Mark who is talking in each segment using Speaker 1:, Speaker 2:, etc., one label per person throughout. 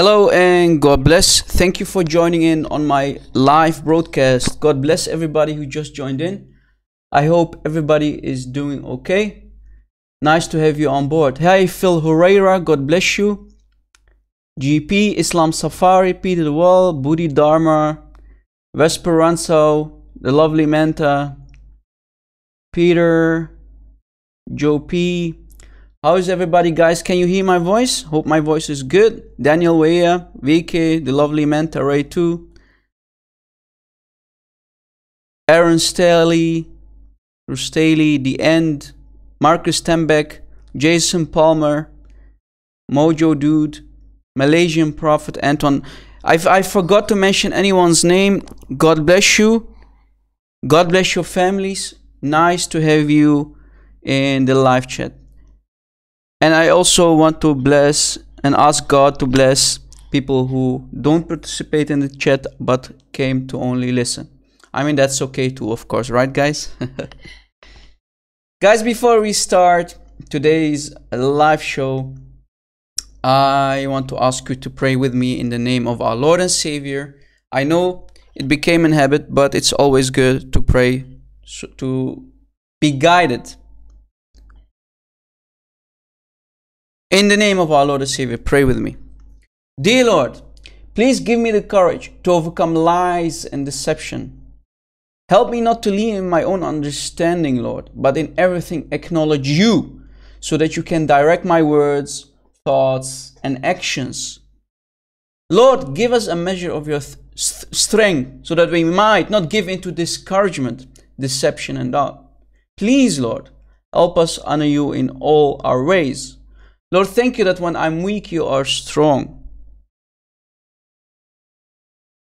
Speaker 1: Hello and God bless. Thank you for joining in on my live broadcast. God bless everybody who just joined in. I hope everybody is doing okay. Nice to have you on board. Hey, Phil Herrera, God bless you. GP, Islam Safari, Peter the Wall, Booty Dharma, Vesperanzo, the lovely Manta, Peter, Joe P, how is everybody, guys? Can you hear my voice? Hope my voice is good. Daniel Weah, VK, the lovely Manta Ray 2, Aaron Staley, Rustaley, The End, Marcus Tembeck, Jason Palmer, Mojo Dude, Malaysian Prophet Anton. I've, I forgot to mention anyone's name. God bless you. God bless your families. Nice to have you in the live chat. And I also want to bless and ask God to bless people who don't participate in the chat but came to only listen. I mean, that's okay too, of course, right, guys? guys, before we start today's live show, I want to ask you to pray with me in the name of our Lord and Savior. I know it became a habit, but it's always good to pray, so to be guided In the name of our Lord and Savior, pray with me. Dear Lord, please give me the courage to overcome lies and deception. Help me not to lean in my own understanding, Lord, but in everything acknowledge you so that you can direct my words, thoughts, and actions. Lord, give us a measure of your strength so that we might not give into discouragement, deception, and doubt. Please, Lord, help us honor you in all our ways. Lord, thank you that when I'm weak, you are strong.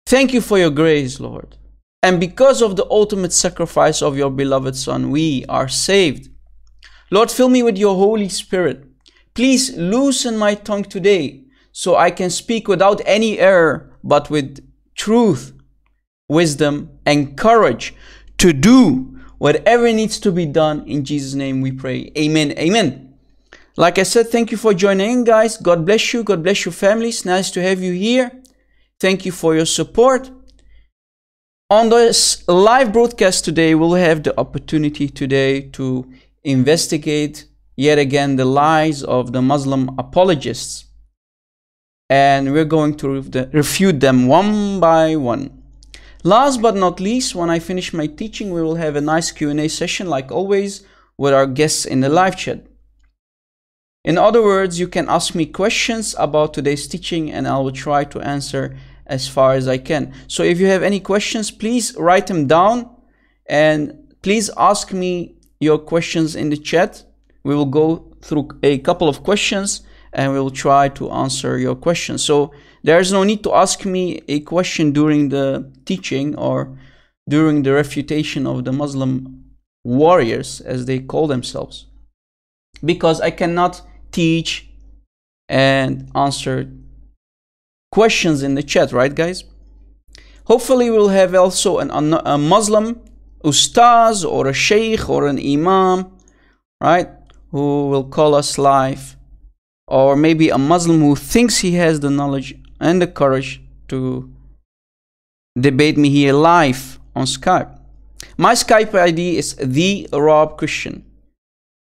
Speaker 1: Thank you for your grace, Lord. And because of the ultimate sacrifice of your beloved Son, we are saved. Lord, fill me with your Holy Spirit. Please loosen my tongue today so I can speak without any error, but with truth, wisdom, and courage to do whatever needs to be done. In Jesus' name we pray. Amen. Amen. Like I said, thank you for joining in, guys. God bless you. God bless your families. Nice to have you here. Thank you for your support. On this live broadcast today, we'll have the opportunity today to investigate yet again the lies of the Muslim apologists. And we're going to refute them one by one. Last but not least, when I finish my teaching, we will have a nice Q&A session like always with our guests in the live chat. In other words, you can ask me questions about today's teaching and I will try to answer as far as I can. So if you have any questions, please write them down and please ask me your questions in the chat. We will go through a couple of questions and we will try to answer your questions. So there is no need to ask me a question during the teaching or during the refutation of the Muslim warriors as they call themselves because I cannot teach and answer questions in the chat, right, guys? Hopefully, we'll have also an, a Muslim ustaz or a sheikh or an imam, right, who will call us live, or maybe a Muslim who thinks he has the knowledge and the courage to debate me here live on Skype. My Skype ID is the Rob Christian.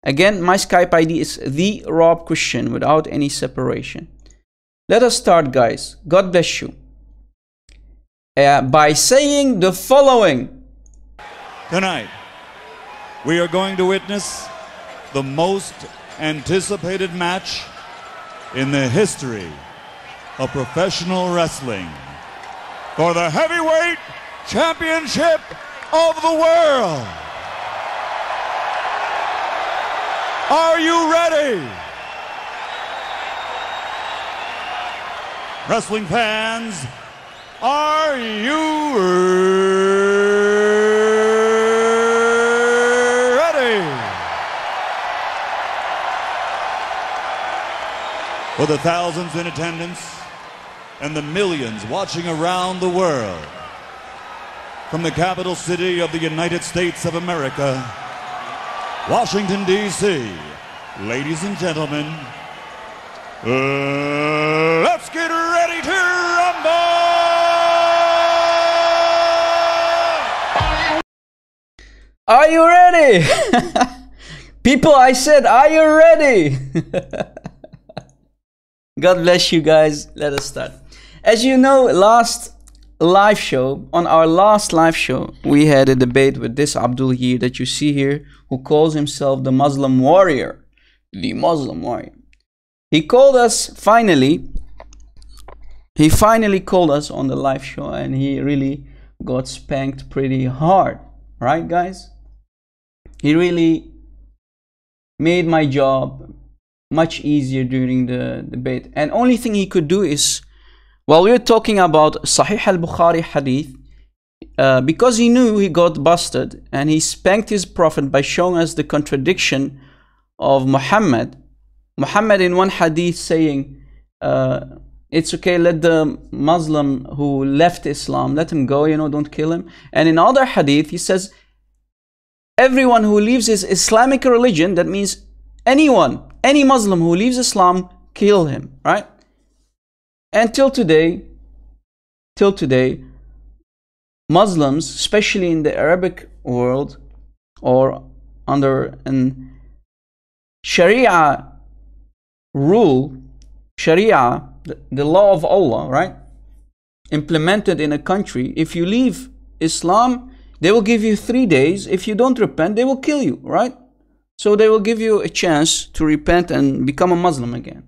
Speaker 1: Again, my Skype ID is the Rob Christian without any separation. Let us start, guys. God bless you. Uh, by saying the following.
Speaker 2: Tonight, we are going to witness the most anticipated match in the history of professional wrestling for the heavyweight championship of the world. Are you ready? Wrestling fans, are you ready? For the thousands in attendance and the millions watching around the world, from the capital city of the United States of America, Washington, D.C. Ladies and gentlemen, uh, let's get ready to rumble!
Speaker 1: Are you ready? People, I said, are you ready? God bless you guys. Let us start. As you know, last live show, on our last live show, we had a debate with this Abdul here that you see here, who calls himself the Muslim warrior. The Muslim warrior. He called us finally, he finally called us on the live show and he really got spanked pretty hard. Right, guys? He really made my job much easier during the debate. And only thing he could do is, while we're talking about Sahih al-Bukhari hadith, uh, because he knew he got busted and he spanked his prophet by showing us the contradiction of Muhammad. Muhammad in one hadith saying, uh, it's okay, let the Muslim who left Islam, let him go, you know, don't kill him. And in other hadith, he says, everyone who leaves his Islamic religion, that means anyone, any Muslim who leaves Islam, kill him, right? Until today, till today, Muslims, especially in the Arabic world or under an Sharia rule, Sharia, the, the law of Allah, right? Implemented in a country, if you leave Islam, they will give you three days. If you don't repent, they will kill you, right? So they will give you a chance to repent and become a Muslim again.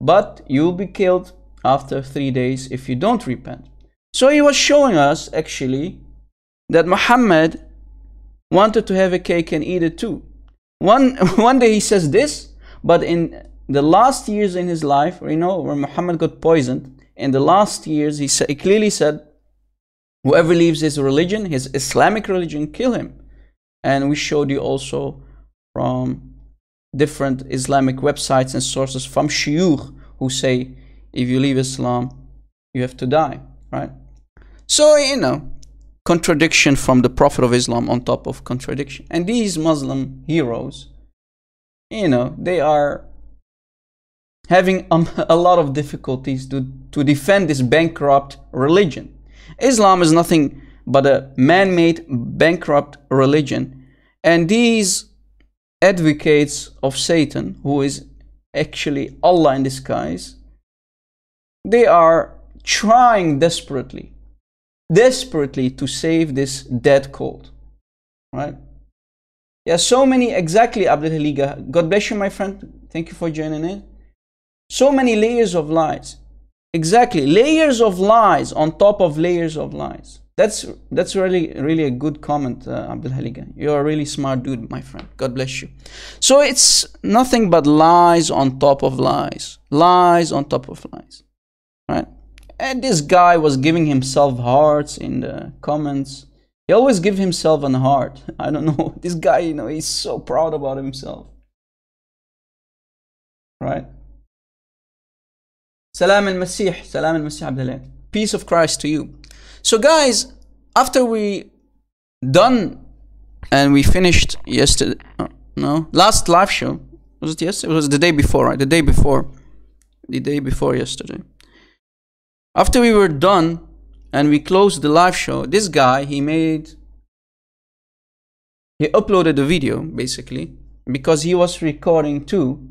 Speaker 1: But you will be killed after three days if you don't repent. So he was showing us actually that Muhammad wanted to have a cake and eat it too. One, one day he says this, but in the last years in his life, you know, when Muhammad got poisoned, in the last years he, sa- he clearly said, Whoever leaves his religion, his Islamic religion, kill him. And we showed you also from different Islamic websites and sources from shuyukh who say if you leave Islam, you have to die, right? So, you know, contradiction from the Prophet of Islam on top of contradiction. And these Muslim heroes, you know, they are having a lot of difficulties to, to defend this bankrupt religion. Islam is nothing but a man made bankrupt religion. And these advocates of Satan, who is actually Allah in disguise, they are trying desperately, desperately to save this dead cult. Right? Yeah, so many, exactly, Abdul Haliga. God bless you, my friend. Thank you for joining in. So many layers of lies. Exactly, layers of lies on top of layers of lies. That's that's really really a good comment, uh, Abdul Haligan. You're a really smart dude, my friend. God bless you. So it's nothing but lies on top of lies, lies on top of lies? And this guy was giving himself hearts in the comments. He always give himself an heart. I don't know. This guy, you know, he's so proud about himself, right? Salam al-Masih, Salam al-Masih. Peace of Christ to you. So guys, after we done and we finished yesterday, uh, no, last live show, was it yesterday? It was the day before, right? The day before. The day before yesterday. After we were done and we closed the live show, this guy, he made, he uploaded a video basically because he was recording too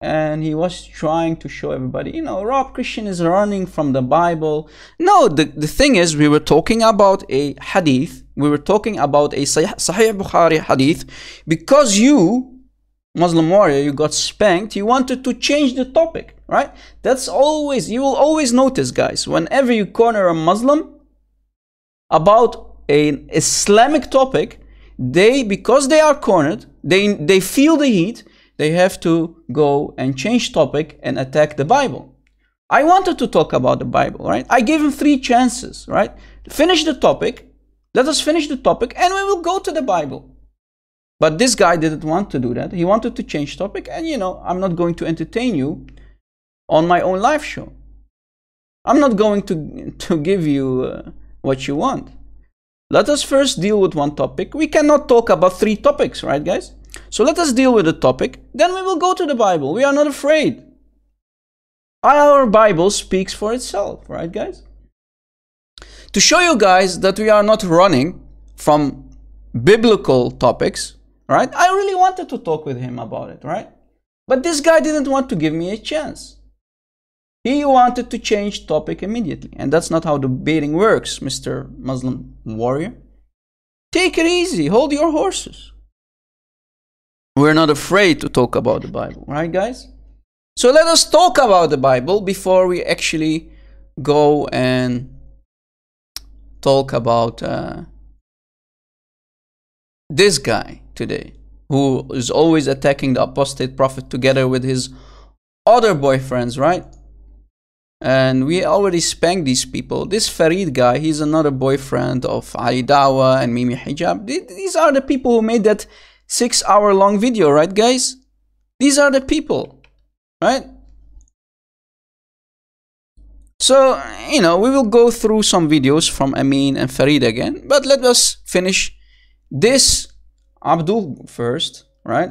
Speaker 1: and he was trying to show everybody, you know, Rob Christian is running from the Bible. No, the, the thing is, we were talking about a hadith, we were talking about a Sahih Bukhari hadith, because you, Muslim warrior, you got spanked, you wanted to change the topic, right? That's always, you will always notice, guys, whenever you corner a Muslim about an Islamic topic, they, because they are cornered, they, they feel the heat, they have to go and change topic and attack the Bible. I wanted to talk about the Bible, right? I gave him three chances, right? Finish the topic, let us finish the topic, and we will go to the Bible. But this guy didn't want to do that. He wanted to change topic, and you know, I'm not going to entertain you on my own live show. I'm not going to, to give you uh, what you want. Let us first deal with one topic. We cannot talk about three topics, right, guys? So let us deal with the topic, then we will go to the Bible. We are not afraid. Our Bible speaks for itself, right, guys? To show you guys that we are not running from biblical topics, right? I really wanted to talk with him about it, right? But this guy didn't want to give me a chance. He wanted to change topic immediately. And that's not how debating works, Mr. Muslim warrior. Take it easy, hold your horses. We're not afraid to talk about the Bible, right, guys? So let us talk about the Bible before we actually go and talk about uh, this guy today who is always attacking the apostate prophet together with his other boyfriends, right? And we already spanked these people. This Farid guy, he's another boyfriend of Ali Dawah and Mimi Hijab. These are the people who made that six hour long video, right, guys? These are the people, right? So, you know, we will go through some videos from Amin and Farid again, but let us finish this Abdul first, right?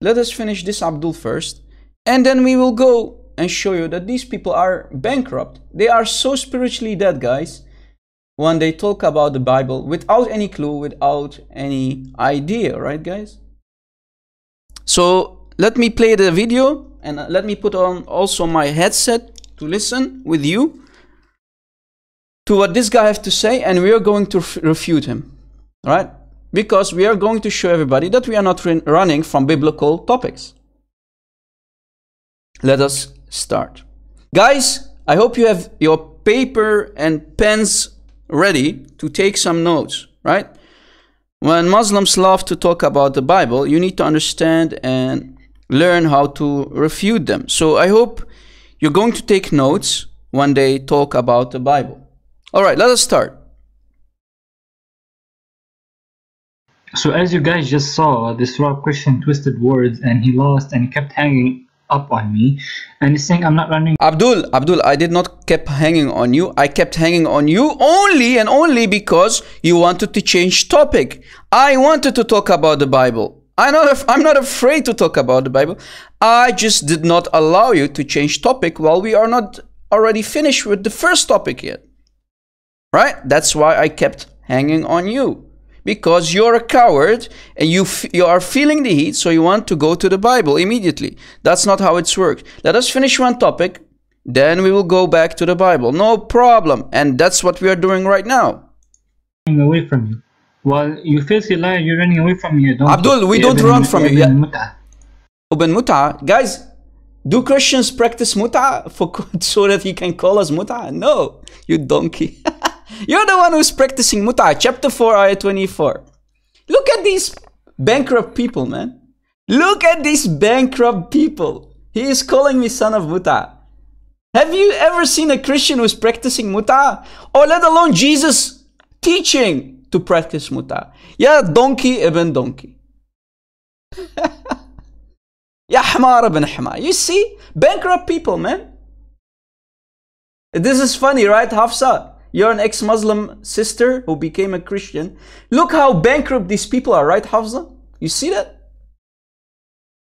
Speaker 1: Let us finish this Abdul first, and then we will go and show you that these people are bankrupt. They are so spiritually dead, guys, when they talk about the Bible without any clue, without any idea, right, guys? So let me play the video and uh, let me put on also my headset to listen with you to what this guy has to say, and we are going to refute him, right? Because we are going to show everybody that we are not running from biblical topics. Let us start. Guys, I hope you have your paper and pens ready to take some notes, right? When Muslims love to talk about the Bible, you need to understand and learn how to refute them. So I hope you're going to take notes when they talk about the Bible. All right, let us start.
Speaker 3: So as you guys just saw, this Rob Christian twisted words and he lost and kept hanging up on me. And he's saying I'm not running.
Speaker 1: Abdul Abdul I did not kept hanging on you. I kept hanging on you only and only because you wanted to change topic. I wanted to talk about the Bible. I'm not I'm not afraid to talk about the Bible. I just did not allow you to change topic while we are not already finished with the first topic yet. Right? That's why I kept hanging on you because you're a coward and you you are feeling the heat so you want to go to the bible immediately. That's not how it's worked. Let us finish one topic then we will go back to the bible. No problem. And that's what we are doing right now.
Speaker 3: Running away from you. While you filthy liar you're running away from me
Speaker 1: don't abdul we don't run from you. Yeah. Ibn Muta. Guys, do Christians practice muta for so that he can call us muta? No, you donkey. You're the one who's practicing muta. Chapter 4, ayah 24. Look at these bankrupt people, man. Look at these bankrupt people. He is calling me son of muta. Have you ever seen a Christian who's practicing muta? Or let alone Jesus teaching to practice muta? Yeah, donkey ibn donkey. Ya hamar ibn hamar. You see? Bankrupt people, man. This is funny, right, Hafsa? You're an ex-Muslim sister who became a Christian. Look how bankrupt these people are, right, Hafza? You see that?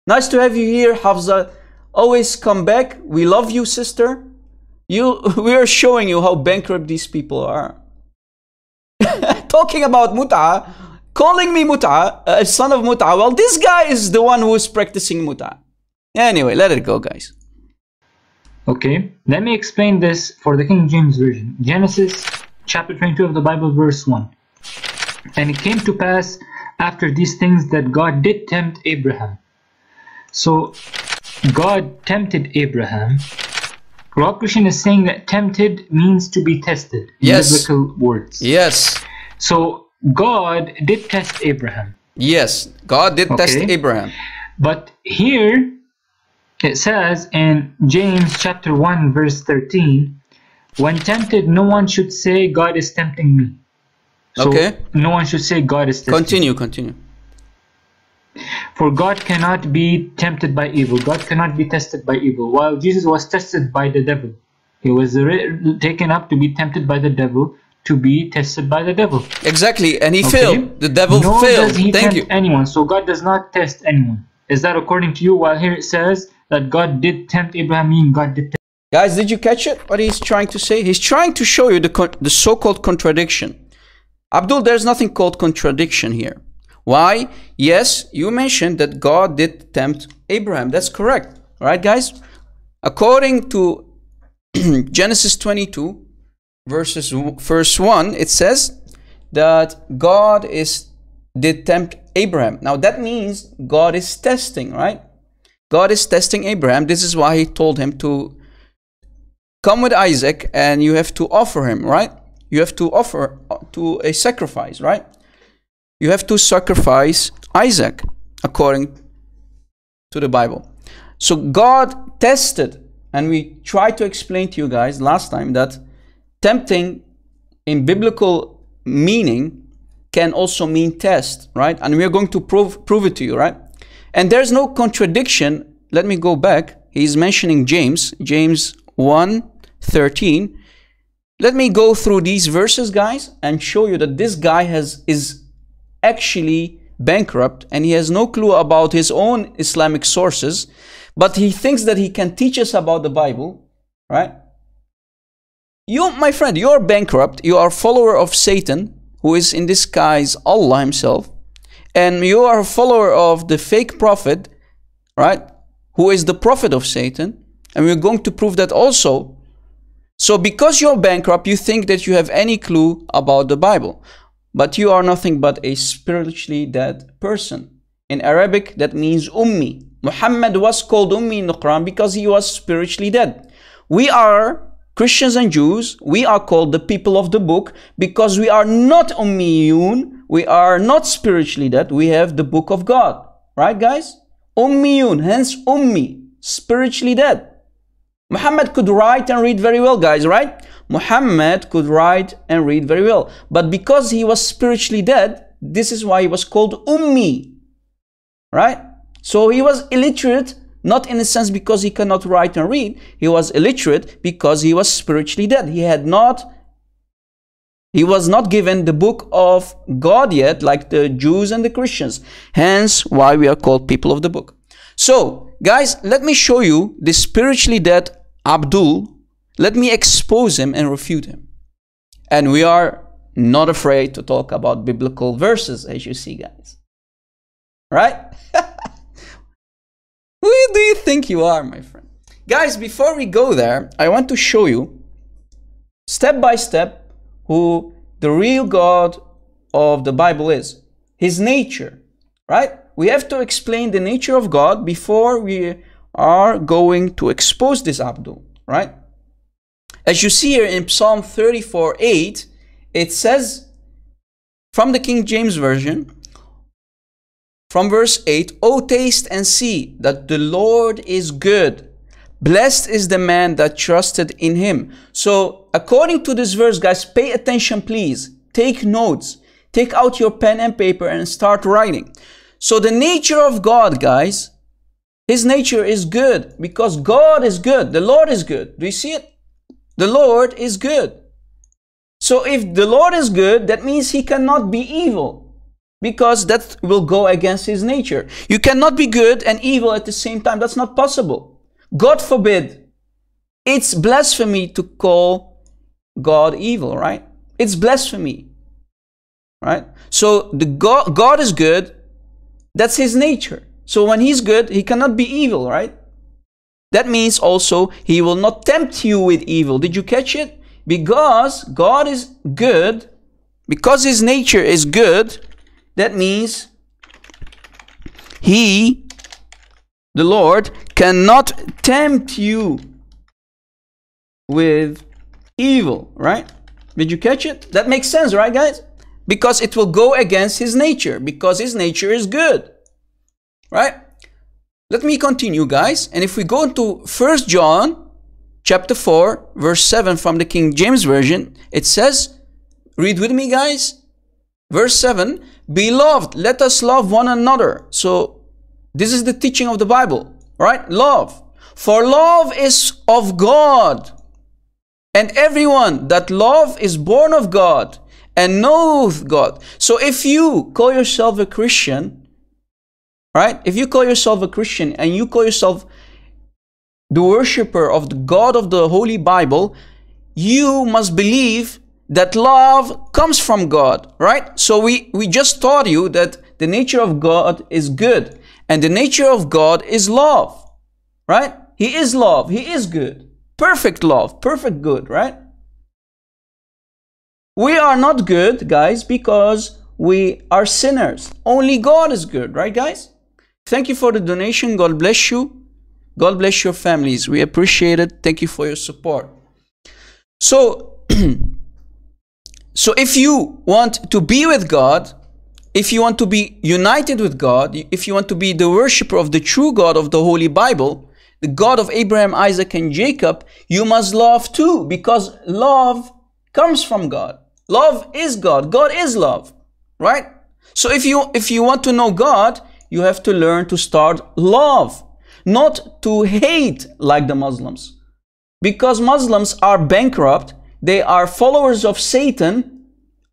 Speaker 1: Nice to have you here, Hafza. Always come back. We love you, sister. You, we are showing you how bankrupt these people are. Talking about muta, calling me muta, a son of muta. Well, this guy is the one who is practicing muta. Anyway, let it go, guys.
Speaker 3: Okay, let me explain this for the King James Version. Genesis chapter 22 of the Bible, verse 1. And it came to pass after these things that God did tempt Abraham. So, God tempted Abraham. Rob Christian is saying that tempted means to be tested.
Speaker 1: Yes.
Speaker 3: biblical words.
Speaker 1: Yes.
Speaker 3: So, God did test Abraham.
Speaker 1: Yes, God did okay. test Abraham.
Speaker 3: But here, it says in James chapter 1 verse 13, when tempted, no one should say God is tempting me. So okay. No one should say God is
Speaker 1: tempting. Continue, continue.
Speaker 3: For God cannot be tempted by evil. God cannot be tested by evil. While Jesus was tested by the devil, he was taken up to be tempted by the devil, to be tested by the devil.
Speaker 1: Exactly, and he okay. failed. The devil Nor failed. Does he Thank tempt you.
Speaker 3: Anyone. So God does not test anyone. Is that according to you? While here it says that God did tempt Abraham, mean God did tempt.
Speaker 1: Guys, did you catch it? What he's trying to say? He's trying to show you the, the so-called contradiction. Abdul, there's nothing called contradiction here. Why? Yes, you mentioned that God did tempt Abraham. That's correct. All right, guys? According to Genesis 22, verses verse 1, it says that God is did tempt Abraham. Now that means God is testing, right? God is testing Abraham. This is why he told him to come with Isaac and you have to offer him, right? You have to offer uh, to a sacrifice, right? You have to sacrifice Isaac according to the Bible. So God tested, and we tried to explain to you guys last time that tempting in biblical meaning can also mean test, right? And we are going to prove, prove it to you, right? And there's no contradiction. Let me go back. He's mentioning James, James 1 13. Let me go through these verses, guys, and show you that this guy has is actually bankrupt and he has no clue about his own Islamic sources, but he thinks that he can teach us about the Bible, right? You, my friend, you're bankrupt. You are a follower of Satan, who is in disguise Allah himself. And you are a follower of the fake prophet, right? Who is the prophet of Satan. And we're going to prove that also. So because you're bankrupt, you think that you have any clue about the Bible. But you are nothing but a spiritually dead person. In Arabic, that means ummi. Muhammad was called ummi in the Quran because he was spiritually dead. We are Christians and Jews, we are called the people of the book because we are not ummiyun, we are not spiritually dead, we have the book of God. Right, guys? Ummiyun, hence ummi, spiritually dead. Muhammad could write and read very well, guys, right? Muhammad could write and read very well. But because he was spiritually dead, this is why he was called Ummi. Right? So he was illiterate, not in a sense because he cannot write and read. He was illiterate because he was spiritually dead. He had not he was not given the book of God yet, like the Jews and the Christians. Hence, why we are called people of the book. So, guys, let me show you the spiritually dead Abdul let me expose him and refute him. And we are not afraid to talk about biblical verses, as you see, guys. Right? Who do you think you are, my friend? Guys, before we go there, I want to show you step by step who the real God of the Bible is. His nature, right? We have to explain the nature of God before we are going to expose this Abdul, right? As you see here in Psalm 34 8, it says from the King James Version, from verse 8, O taste and see that the Lord is good. Blessed is the man that trusted in him. So, according to this verse, guys, pay attention, please. Take notes. Take out your pen and paper and start writing. So, the nature of God, guys, his nature is good because God is good. The Lord is good. Do you see it? The Lord is good. So if the Lord is good, that means he cannot be evil because that will go against his nature. You cannot be good and evil at the same time. That's not possible. God forbid. It's blasphemy to call God evil, right? It's blasphemy. Right? So the God, God is good. That's his nature. So when he's good, he cannot be evil, right? That means also he will not tempt you with evil. Did you catch it? Because God is good, because his nature is good, that means he, the Lord, cannot tempt you with evil, right? Did you catch it? That makes sense, right, guys? Because it will go against his nature, because his nature is good, right? Let me continue, guys. And if we go into First John chapter 4, verse 7 from the King James Version, it says, read with me, guys. Verse 7, Beloved, let us love one another. So, this is the teaching of the Bible, right? Love. For love is of God. And everyone that love is born of God and knoweth God. So if you call yourself a Christian, Right? If you call yourself a Christian and you call yourself the worshiper of the God of the Holy Bible, you must believe that love comes from God, right? So we, we just taught you that the nature of God is good and the nature of God is love, right? He is love. He is good. Perfect love, perfect good, right? We are not good, guys, because we are sinners. Only God is good, right, guys? Thank you for the donation. God bless you. God bless your families. We appreciate it. Thank you for your support. So, so if you want to be with God, if you want to be united with God, if you want to be the worshiper of the true God of the Holy Bible, the God of Abraham, Isaac, and Jacob, you must love too, because love comes from God. Love is God. God is love, right? So if you if you want to know God, you have to learn to start love, not to hate like the Muslims. Because Muslims are bankrupt, they are followers of Satan,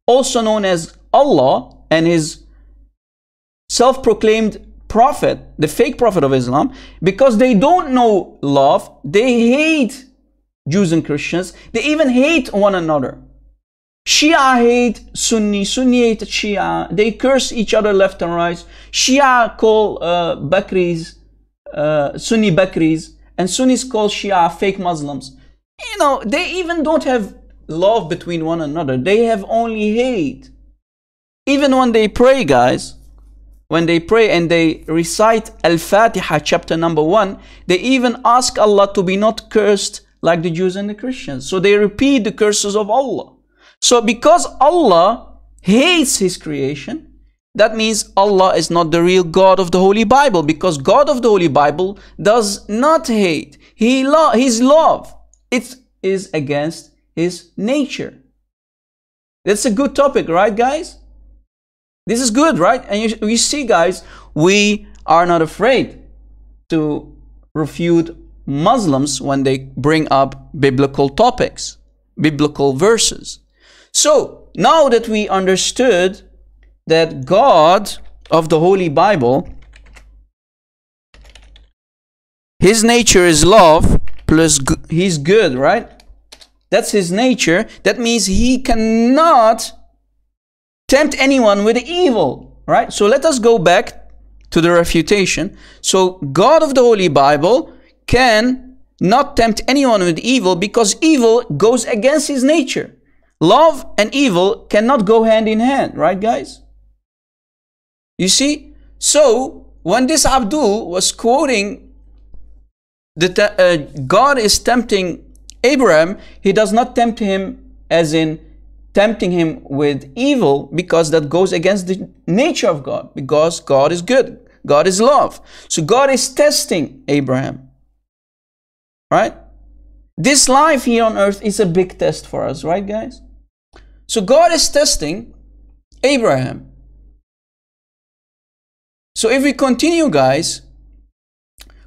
Speaker 1: also known as Allah and his self-proclaimed prophet, the fake prophet of Islam, because they don't know love, they hate Jews and Christians, they even hate one another. Shia hate Sunni, Sunni hate Shia. They curse each other left and right. Shia call uh, Bakris, uh, Sunni Bakris, and Sunnis call Shia fake Muslims. You know, they even don't have love between one another. They have only hate. Even when they pray, guys, when they pray and they recite Al-Fatiha chapter number one, they even ask Allah to be not cursed like the Jews and the Christians. So they repeat the curses of Allah. So because Allah hates his creation, that means Allah is not the real God of the Holy Bible because God of the Holy Bible does not hate. He lo- his love. It is against his nature. That's a good topic, right, guys? This is good, right? And you, you see, guys, we are not afraid to refute Muslims when they bring up biblical topics, biblical verses. So now that we understood that God of the Holy Bible, His nature is love plus He's good, right? That's His nature. That means He cannot tempt anyone with evil, right? So let us go back to the refutation. So God of the Holy Bible can not tempt anyone with evil because evil goes against His nature. Love and evil cannot go hand in hand, right, guys? You see? So, when this Abdul was quoting that uh, God is tempting Abraham, he does not tempt him as in tempting him with evil because that goes against the nature of God because God is good. God is love. So God is testing Abraham. Right? This life here on earth is a big test for us, right, guys? So God is testing Abraham. So if we continue, guys,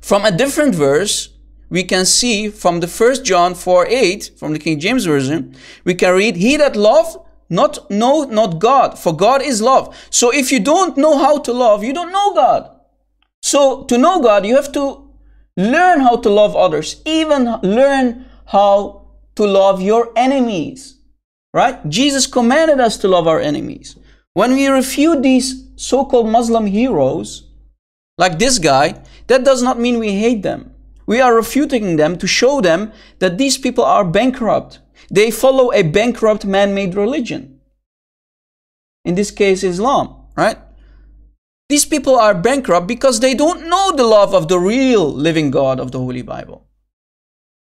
Speaker 1: from a different verse, we can see from the first John 4 8, from the King James Version, we can read, He that loved not know not God, for God is love. So if you don't know how to love, you don't know God. So to know God, you have to learn how to love others, even learn how to love your enemies. Right? Jesus commanded us to love our enemies. When we refute these so-called Muslim heroes, like this guy, that does not mean we hate them. We are refuting them to show them that these people are bankrupt. They follow a bankrupt man-made religion. In this case, Islam, right? These people are bankrupt because they don't know the love of the real living God of the Holy Bible.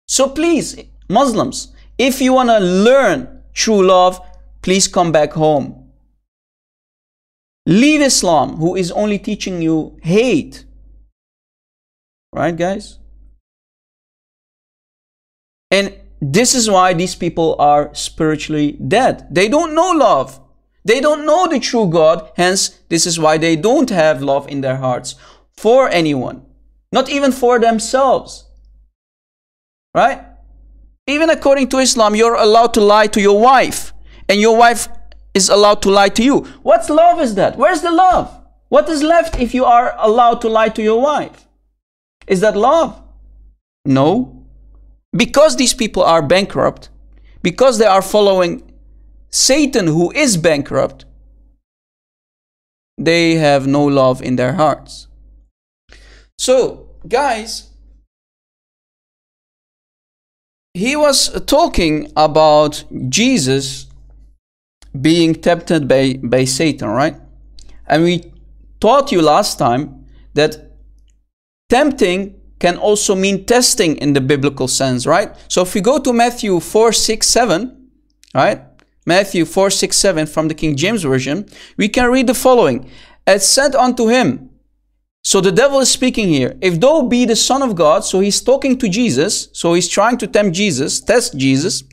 Speaker 1: So please, Muslims, if you want to learn true love, please come back home. Leave Islam, who is only teaching you hate. Right, guys? And this is why these people are spiritually dead. They don't know love. They don't know the true God. Hence, this is why they don't have love in their hearts for anyone, not even for themselves. Right? Even according to Islam, you're allowed to lie to your wife, and your wife is allowed to lie to you. What love is that? Where's the love? What is left if you are allowed to lie to your wife? Is that love? No. Because these people are bankrupt, because they are following Satan, who is bankrupt, they have no love in their hearts. So, guys, he was talking about Jesus being tempted by, by Satan, right? And we taught you last time that tempting can also mean testing in the biblical sense, right? So if we go to Matthew 4, 6, 7, right? Matthew 4, 6, 7 from the King James Version, we can read the following. It said unto him, so the devil is speaking here, if thou be the Son of God, so he's talking to Jesus, so he's trying to tempt Jesus, test Jesus,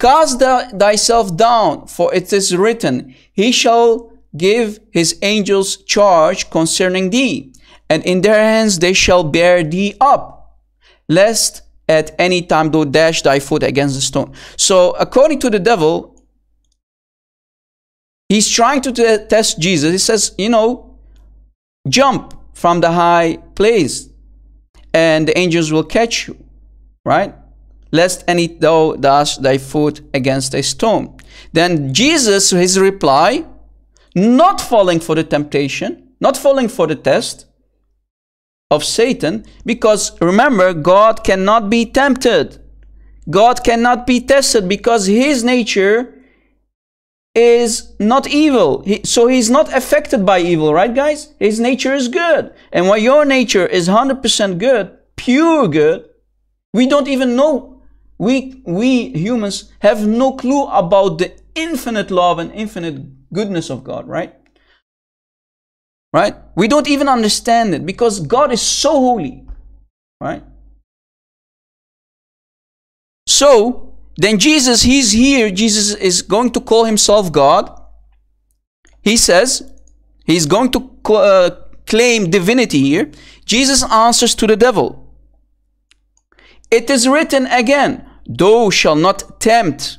Speaker 1: cast thyself down, for it is written, he shall give his angels charge concerning thee, and in their hands they shall bear thee up, lest at any time thou dash thy foot against the stone. So, according to the devil, he's trying to test Jesus. He says, you know, jump from the high place, and the angels will catch you, right? Lest any thou dash thy foot against a stone. Then Jesus, his reply, not falling for the temptation, not falling for the test of Satan, because remember, God cannot be tempted. God cannot be tested because his nature is not evil. He, so he's not affected by evil, right, guys? His nature is good. And when your nature is 100% good, pure good, we don't even know. We, we humans have no clue about the infinite love and infinite goodness of God, right? Right? We don't even understand it because God is so holy, right? So, then Jesus, he's here. Jesus is going to call himself God. He says, he's going to uh, claim divinity here. Jesus answers to the devil. It is written again, Thou shalt not tempt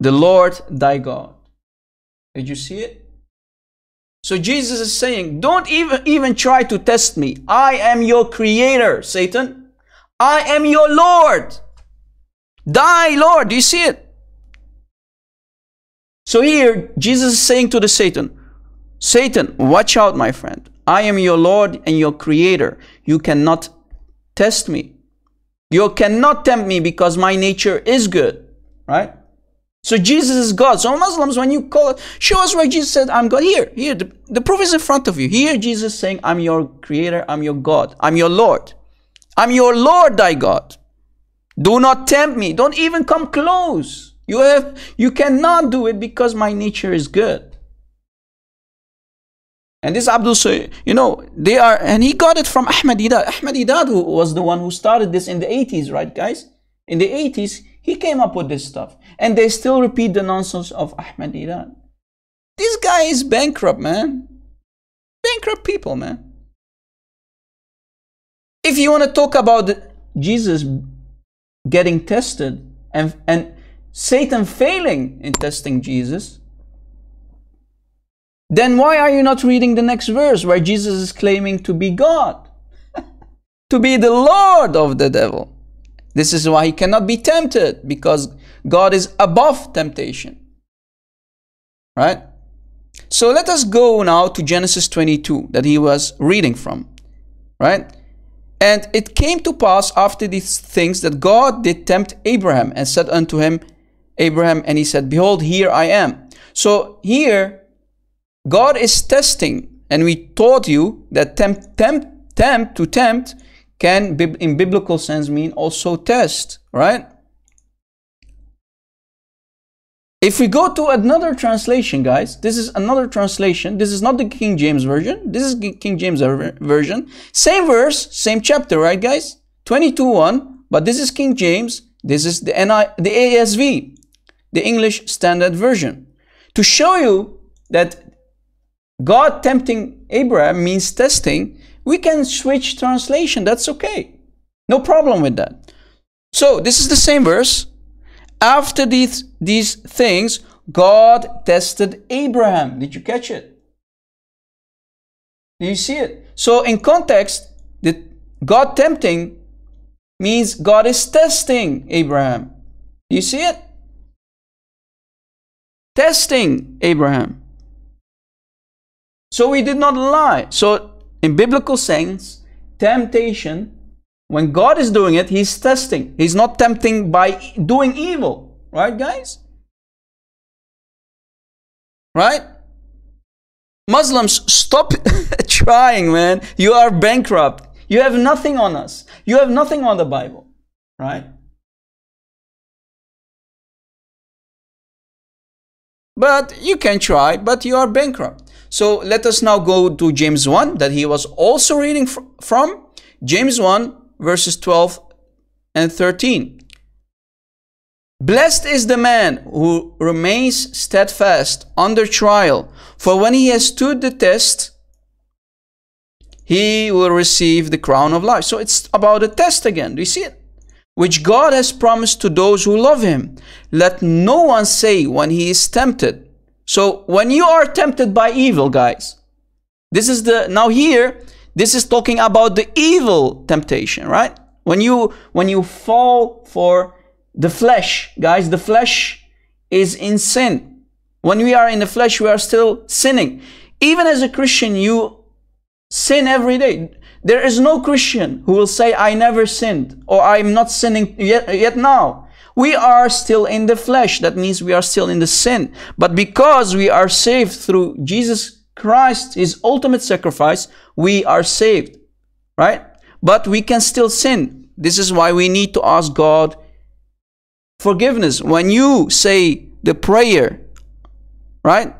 Speaker 1: the Lord thy God. Did you see it? So Jesus is saying, don't even, even try to test me. I am your creator, Satan. I am your Lord. Die, Lord. Do you see it? So here, Jesus is saying to the Satan, Satan, watch out, my friend. I am your Lord and your creator. You cannot test me. You cannot tempt me because my nature is good. Right? So Jesus is God. So Muslims, when you call it, show us where Jesus said, I'm God. Here, here, the, the proof is in front of you. Here, Jesus saying, I'm your creator, I'm your God, I'm your Lord. I'm your Lord, thy God. Do not tempt me. Don't even come close. You have, you cannot do it because my nature is good. And this Abdul say, you know, they are, and he got it from Ahmed Deedat. Ahmadiyya who was the one who started this in the 80s, right, guys? In the 80s, he came up with this stuff. And they still repeat the nonsense of Ahmed Deedat. This guy is bankrupt, man. Bankrupt people, man. If you want to talk about Jesus getting tested and, and Satan failing in testing Jesus, then why are you not reading the next verse where Jesus is claiming to be God? to be the Lord of the devil. This is why he cannot be tempted because God is above temptation. Right? So let us go now to Genesis 22 that he was reading from. Right? And it came to pass after these things that God did tempt Abraham and said unto him, Abraham, and he said, Behold, here I am. So here, God is testing, and we taught you that tempt, tempt, tempt, to tempt can, in biblical sense, mean also test, right? If we go to another translation, guys, this is another translation. This is not the King James Version. This is King James Version. Same verse, same chapter, right, guys? 22.1, but this is King James. This is the, NI, the ASV, the English Standard Version. To show you that God tempting Abraham means testing, we can switch translation. That's okay. No problem with that. So this is the same verse. After these, these things, God tested Abraham. Did you catch it? Do you see it? So in context, the God tempting means God is testing Abraham. You see it? testing Abraham. So we did not lie. So, in biblical sense, temptation, when God is doing it, He's testing. He's not tempting by doing evil. Right, guys? Right? Muslims, stop trying, man. You are bankrupt. You have nothing on us. You have nothing on the Bible. Right? But you can try, but you are bankrupt. So let us now go to James 1 that he was also reading fr from. James 1 verses 12 and 13. Blessed is the man who remains steadfast under trial, for when he has stood the test, he will receive the crown of life. So it's about a test again. Do you see it? which God has promised to those who love Him. Let no one say when he is tempted. So when you are tempted by evil, guys, this is the, now here, this is talking about the evil temptation, right? When you, when you fall for the flesh, guys, the flesh is in sin. When we are in the flesh, we are still sinning. Even as a Christian, you sin every day. There is no Christian who will say, I never sinned or I'm not sinning yet, yet now. We are still in the flesh. That means we are still in the sin. But because we are saved through Jesus Christ, His ultimate sacrifice, we are saved. Right? But we can still sin. This is why we need to ask God forgiveness. When you say the prayer, right?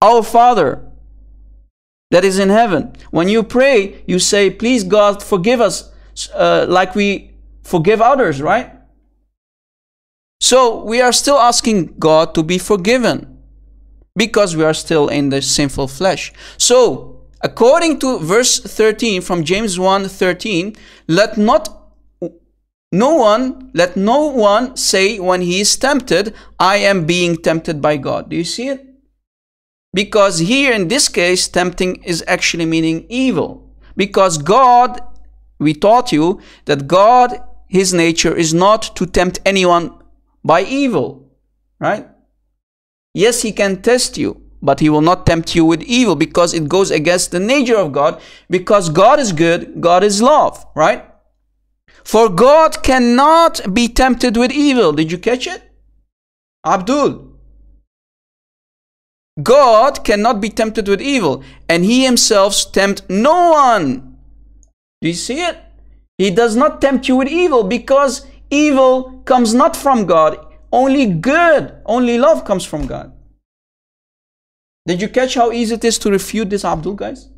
Speaker 1: Our Father, that is in heaven. When you pray, you say, Please, God, forgive us uh, like we forgive others, right? So we are still asking God to be forgiven because we are still in the sinful flesh. So, according to verse 13 from James 1 13, let not no one, let no one say when he is tempted, I am being tempted by God. Do you see it? Because here in this case, tempting is actually meaning evil. Because God, we taught you that God, His nature is not to tempt anyone by evil, right? Yes, He can test you, but He will not tempt you with evil because it goes against the nature of God. Because God is good, God is love, right? For God cannot be tempted with evil. Did you catch it? Abdul. God cannot be tempted with evil, and he himself tempt no one. Do you see it? He does not tempt you with evil because evil comes not from God. Only good, only love comes from God. Did you catch how easy it is to refute this, Abdul, guys?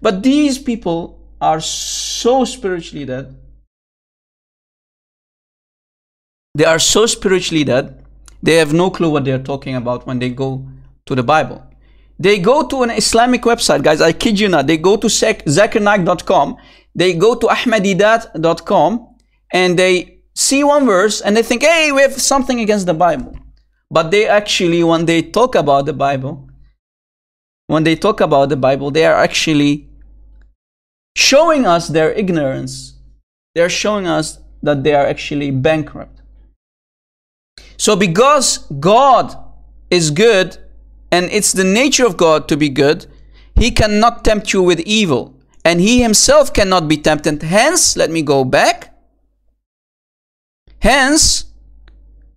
Speaker 1: But these people are so spiritually dead. They are so spiritually dead they have no clue what they're talking about when they go to the Bible. They go to an Islamic website, guys, I kid you not. They go to zakirnaik.com, they go to ahmadidat.com, and they see one verse and they think, hey, we have something against the Bible. But they actually, when they talk about the Bible, when they talk about the Bible, they are actually showing us their ignorance. They're showing us that they are actually bankrupt. So because God is good and it's the nature of God to be good, he cannot tempt you with evil and he himself cannot be tempted. Hence, let me go back. Hence,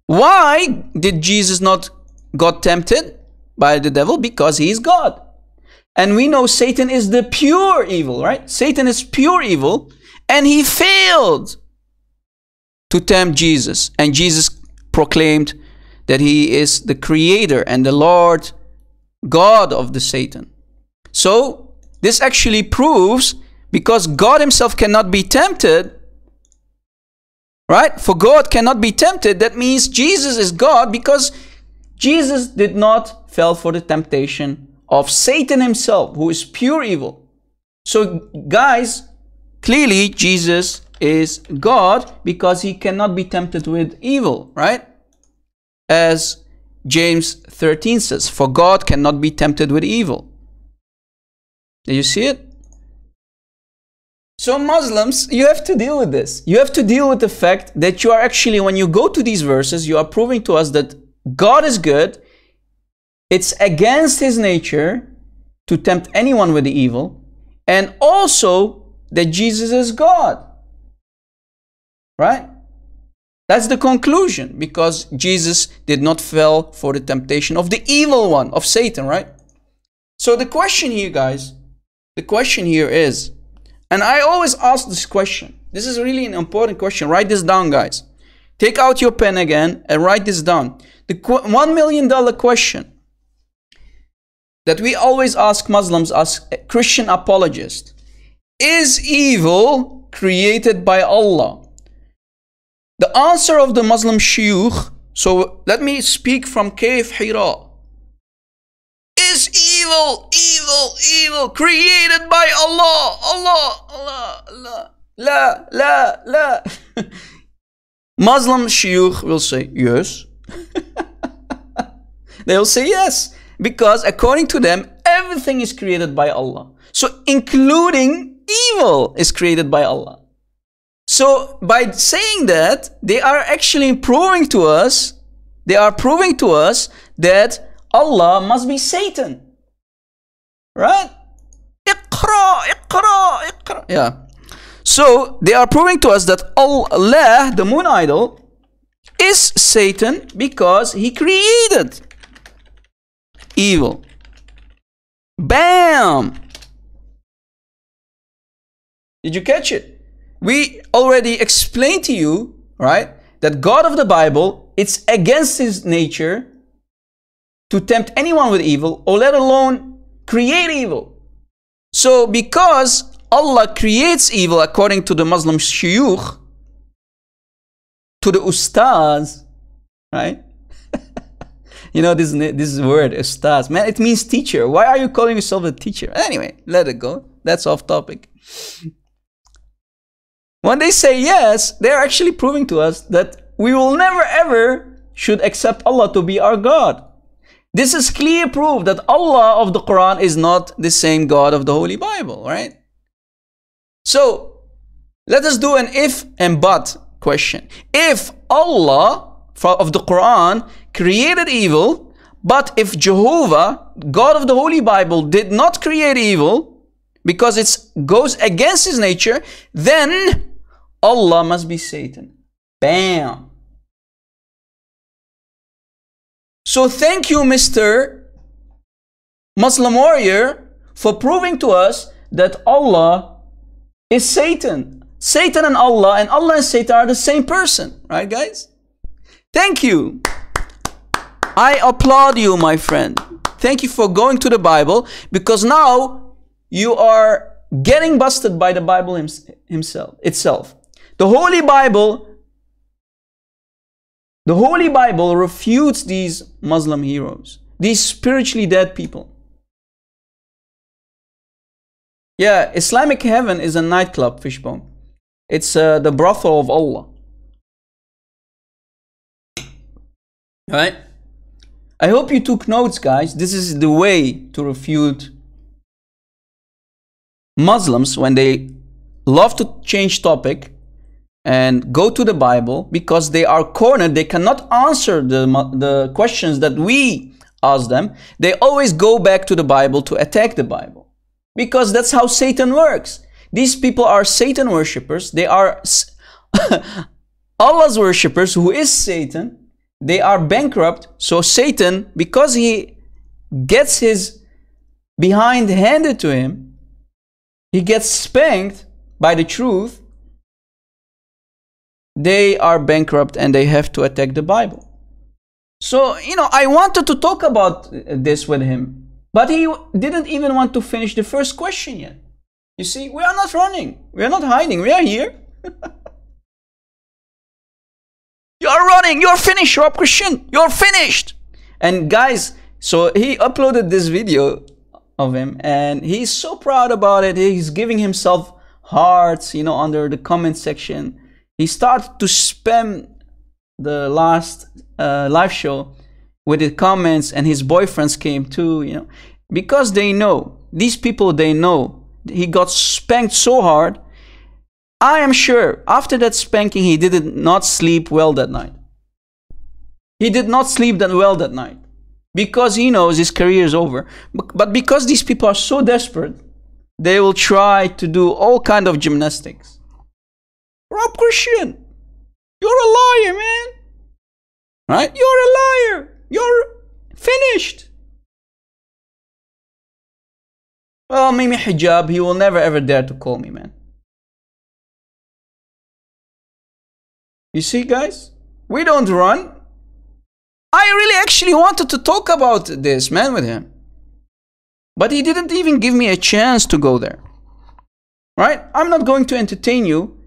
Speaker 1: why did Jesus not got tempted by the devil? Because he is God. And we know Satan is the pure evil, right? Satan is pure evil and he failed to tempt Jesus. And Jesus proclaimed that he is the creator and the Lord God of the Satan. So this actually proves because God himself cannot be tempted, right? For God cannot be tempted, that means Jesus is God because Jesus did not fall for the temptation of Satan himself, who is pure evil. So guys, clearly Jesus is God because he cannot be tempted with evil, right? As James 13 says, For God cannot be tempted with evil. Do you see it? So Muslims, you have to deal with this. You have to deal with the fact that you are actually, when you go to these verses, you are proving to us that God is good. It's against his nature to tempt anyone with the evil. And also that Jesus is God. Right? That's the conclusion because Jesus did not fall for the temptation of the evil one, of Satan, right? So the question here, guys, the question here is, and I always ask this question. This is really an important question. Write this down, guys. Take out your pen again and write this down. The $1 million question that we always ask Muslims as Christian apologists. Is evil created by Allah? The answer of the Muslim shuyukh, so let me speak from Cave Hira. Is evil, evil, evil created by Allah, Allah, Allah, Allah. La, la, la. Muslim shuyukh will say yes. They'll say yes. Because according to them, everything is created by Allah. So including evil is created by Allah. So by saying that, they are actually proving to us, they are proving to us that Allah must be Satan. Right? Iqra, Iqra, Iqra. Yeah. So they are proving to us that Allah, the moon idol, is Satan because he created evil. Bam! Did you catch it? we already explained to you, right, that God of the Bible, it's against his nature to tempt anyone with evil or let alone create evil. So because Allah creates evil according to the Muslim shuyukh, to the ustaz, right? you know this this word ustaz, man, it means teacher. Why are you calling yourself a teacher? Anyway, let it go. That's off topic. When they say yes, they're actually proving to us that we will never ever should accept Allah to be our God. This is clear proof that Allah of the Quran is not the same God of the Holy Bible, right? So, let us do an if and but question. If Allah of the Quran created evil, but if Jehovah, God of the Holy Bible, did not create evil, because it goes against his nature, then Allah must be Satan. Bam. So thank you, Mr. Muslim warrior, for proving to us that Allah is Satan. Satan and Allah and Allah and Satan are the same person, right guys? Thank you. I applaud you, my friend. Thank you for going to the Bible because now you are getting busted by the Bible himself itself. The Holy Bible, the Holy Bible refutes these Muslim heroes, these spiritually dead people. Yeah, Islamic heaven is a nightclub, Fishbone. It's uh, the brothel of Allah. Right? I hope you took notes, guys. This is the way to refute Muslims when they love to change topic and go to the Bible because they are cornered. They cannot answer the, the questions that we ask them. They always go back to the Bible to attack the Bible because that's how Satan works. These people are Satan worshippers. They are Allah's worshippers, who is Satan. They are bankrupt. So Satan, because he gets his behind handed to him, he gets spanked by the truth they are bankrupt and they have to attack the Bible. So, you know, I wanted to talk about this with him, but he didn't even want to finish the first question yet. You see, we are not running, we are not hiding, we are here. you're running, you're finished, Rob Christian, you're finished. And guys, so he uploaded this video of him and he's so proud about it. He's giving himself hearts, you know, under the comment section he started to spam the last uh, live show with the comments and his boyfriends came too you know because they know these people they know he got spanked so hard I am sure after that spanking, he did not sleep well that night. He did not sleep that well that night because he knows his career is over. But because these people are so desperate, they will try to do all kind of gymnastics. Rob Christian, you're a liar, man. Right? You're a liar. You're finished. Well, Mimi Hijab, he will never ever dare to call me, man. You see, guys? We don't run. I really actually wanted to talk about this, man, with him. But he didn't even give me a chance to go there. Right? I'm not going to entertain you.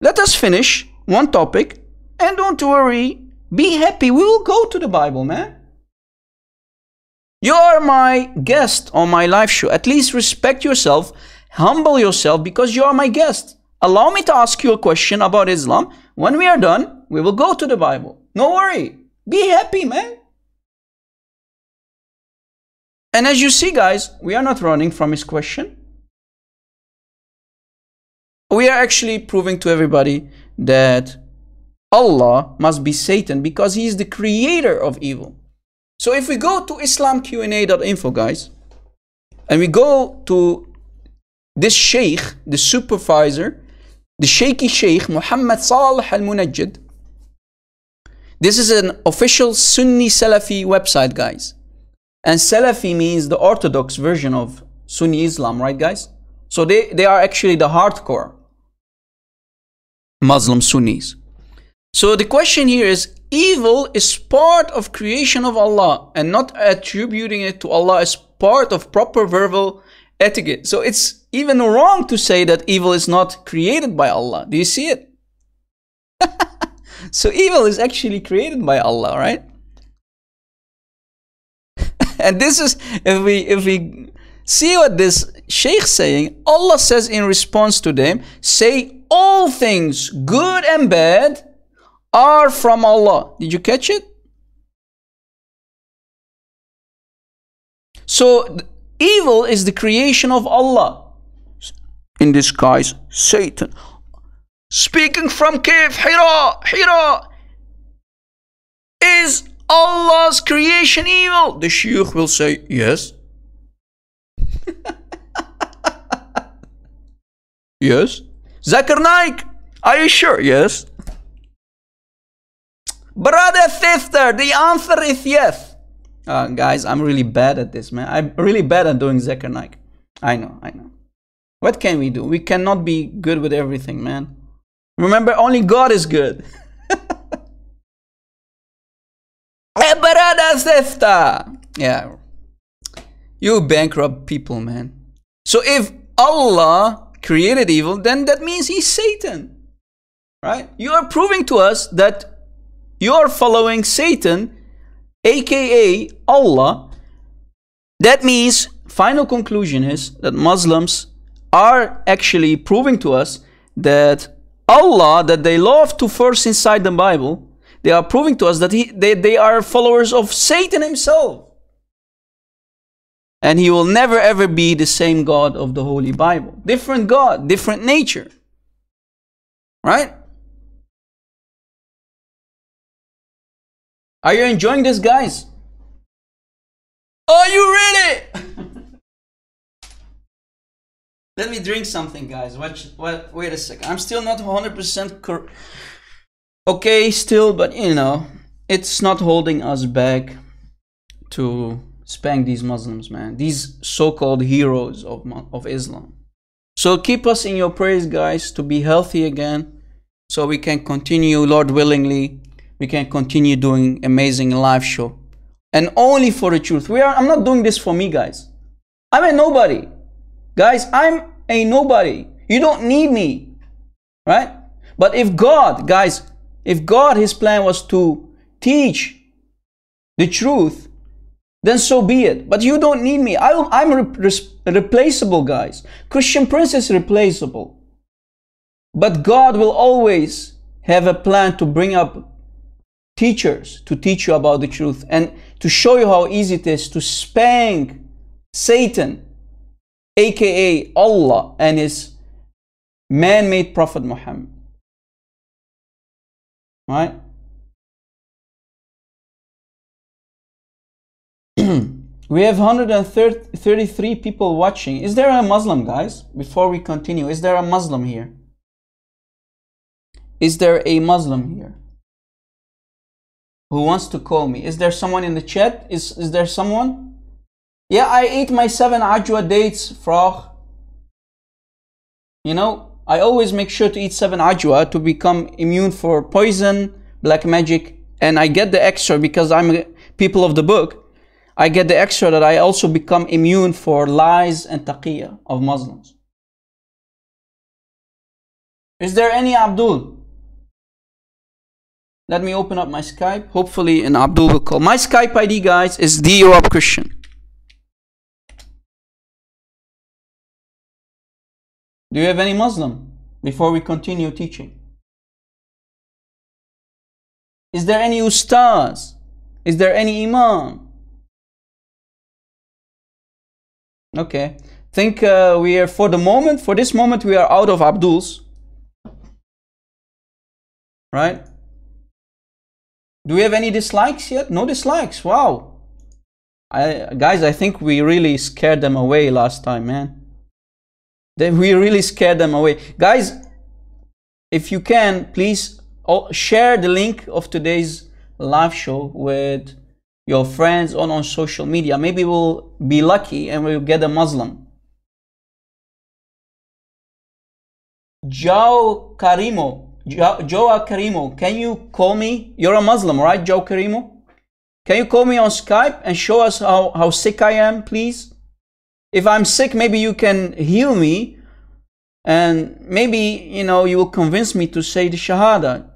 Speaker 1: Let us finish one topic and don't worry. Be happy. We will go to the Bible, man. You are my guest on my live show. At least respect yourself, humble yourself because you are my guest. Allow me to ask you a question about Islam. When we are done, we will go to the Bible. No worry. Be happy, man. And as you see, guys, we are not running from his question. We are actually proving to everybody that Allah must be Satan because he is the creator of evil. So if we go to islamqa.info, guys, and we go to this sheikh, the supervisor, the shaky sheikh, Muhammad Salih al-Munajjid, this is an official Sunni Salafi website, guys. And Salafi means the orthodox version of Sunni Islam, right, guys? So they, they are actually the hardcore Muslim Sunnis. So the question here is evil is part of creation of Allah and not attributing it to Allah as part of proper verbal etiquette. So it's even wrong to say that evil is not created by Allah. Do you see it? so evil is actually created by Allah, right? and this is if we if we see what this sheikh saying, Allah says in response to them, say all things good and bad are from Allah. Did you catch it? So evil is the creation of Allah. In case, Satan. Speaking from cave Hira, Hira. Is Allah's creation evil? The Shaykh will say, yes. yes. Zakir Naik, are you sure? Yes. Brother, sister, the answer is yes. Uh, guys, I'm really bad at this, man. I'm really bad at doing Zakir Naik. I know, I know. What can we do? We cannot be good with everything, man. Remember, only God is good. brother, sister. Yeah. You bankrupt people, man. So if Allah created evil, then that means he's Satan. Right? You are proving to us that you are following Satan, aka Allah. That means, final conclusion is that Muslims are actually proving to us that Allah, that they love to force inside the Bible, they are proving to us that he, they, they are followers of Satan himself. And he will never ever be the same God of the Holy Bible. Different God, different nature. Right? Are you enjoying this, guys? Are you ready? Let me drink something, guys. Watch, wait, wait a second. I'm still not 100% cor- okay, still, but you know, it's not holding us back to spank these Muslims, man. These so-called heroes of of Islam. So keep us in your prayers, guys, to be healthy again, so we can continue, Lord willingly, we can continue doing amazing live show. And only for the truth. We are i'm not doing this for me guys. I'm a nobody. Guys i'm a nobody. You don't need me. Right? But if god guys if god his plan was to teach the truth then so be it but you don't need me I, i'm re replaceable guys christian prince is replaceable but god will always have a plan to bring up teachers to teach you about the truth and to show you how easy it is to spank Satan, aka Allah, and his man-made Prophet Muhammad. Right? we have 133 people watching. Is there a Muslim, guys? Before we continue, is there a Muslim here? Is there a Muslim here? Who wants to call me? Is there someone in the chat? Is, is there someone? Yeah, I ate my seven ajwa dates, frog. You know, I always make sure to eat seven ajwa to become immune for poison, black magic, and I get the extra because I'm a people of the book. I get the extra that I also become immune for lies and taqiyya of Muslims. Is there any Abdul? Let me open up my Skype. Hopefully, an Abdul will call. My Skype ID, guys, is the Rob Christian. Do you have any Muslim before we continue teaching? Is there any Ustaz? Is there any Imam? Okay. Think uh, we are, for the moment, for this moment, we are out of Abduls. Right? Do we have any dislikes yet? No dislikes. Wow. I, guys, I think we really scared them away last time, man. They, we really scared them away. Guys, if you can, please share the link of today's live show with your friends on, on social media. Maybe we'll be lucky and we'll get a Muslim. Joe Karimo, jo, Joa Karimo, can you call me? You're a Muslim, right, Joe Karimo? Can you call me on Skype and show us how, how sick I am, please? If I'm sick, maybe you can heal me and maybe, you know, you will convince me to say the Shahada.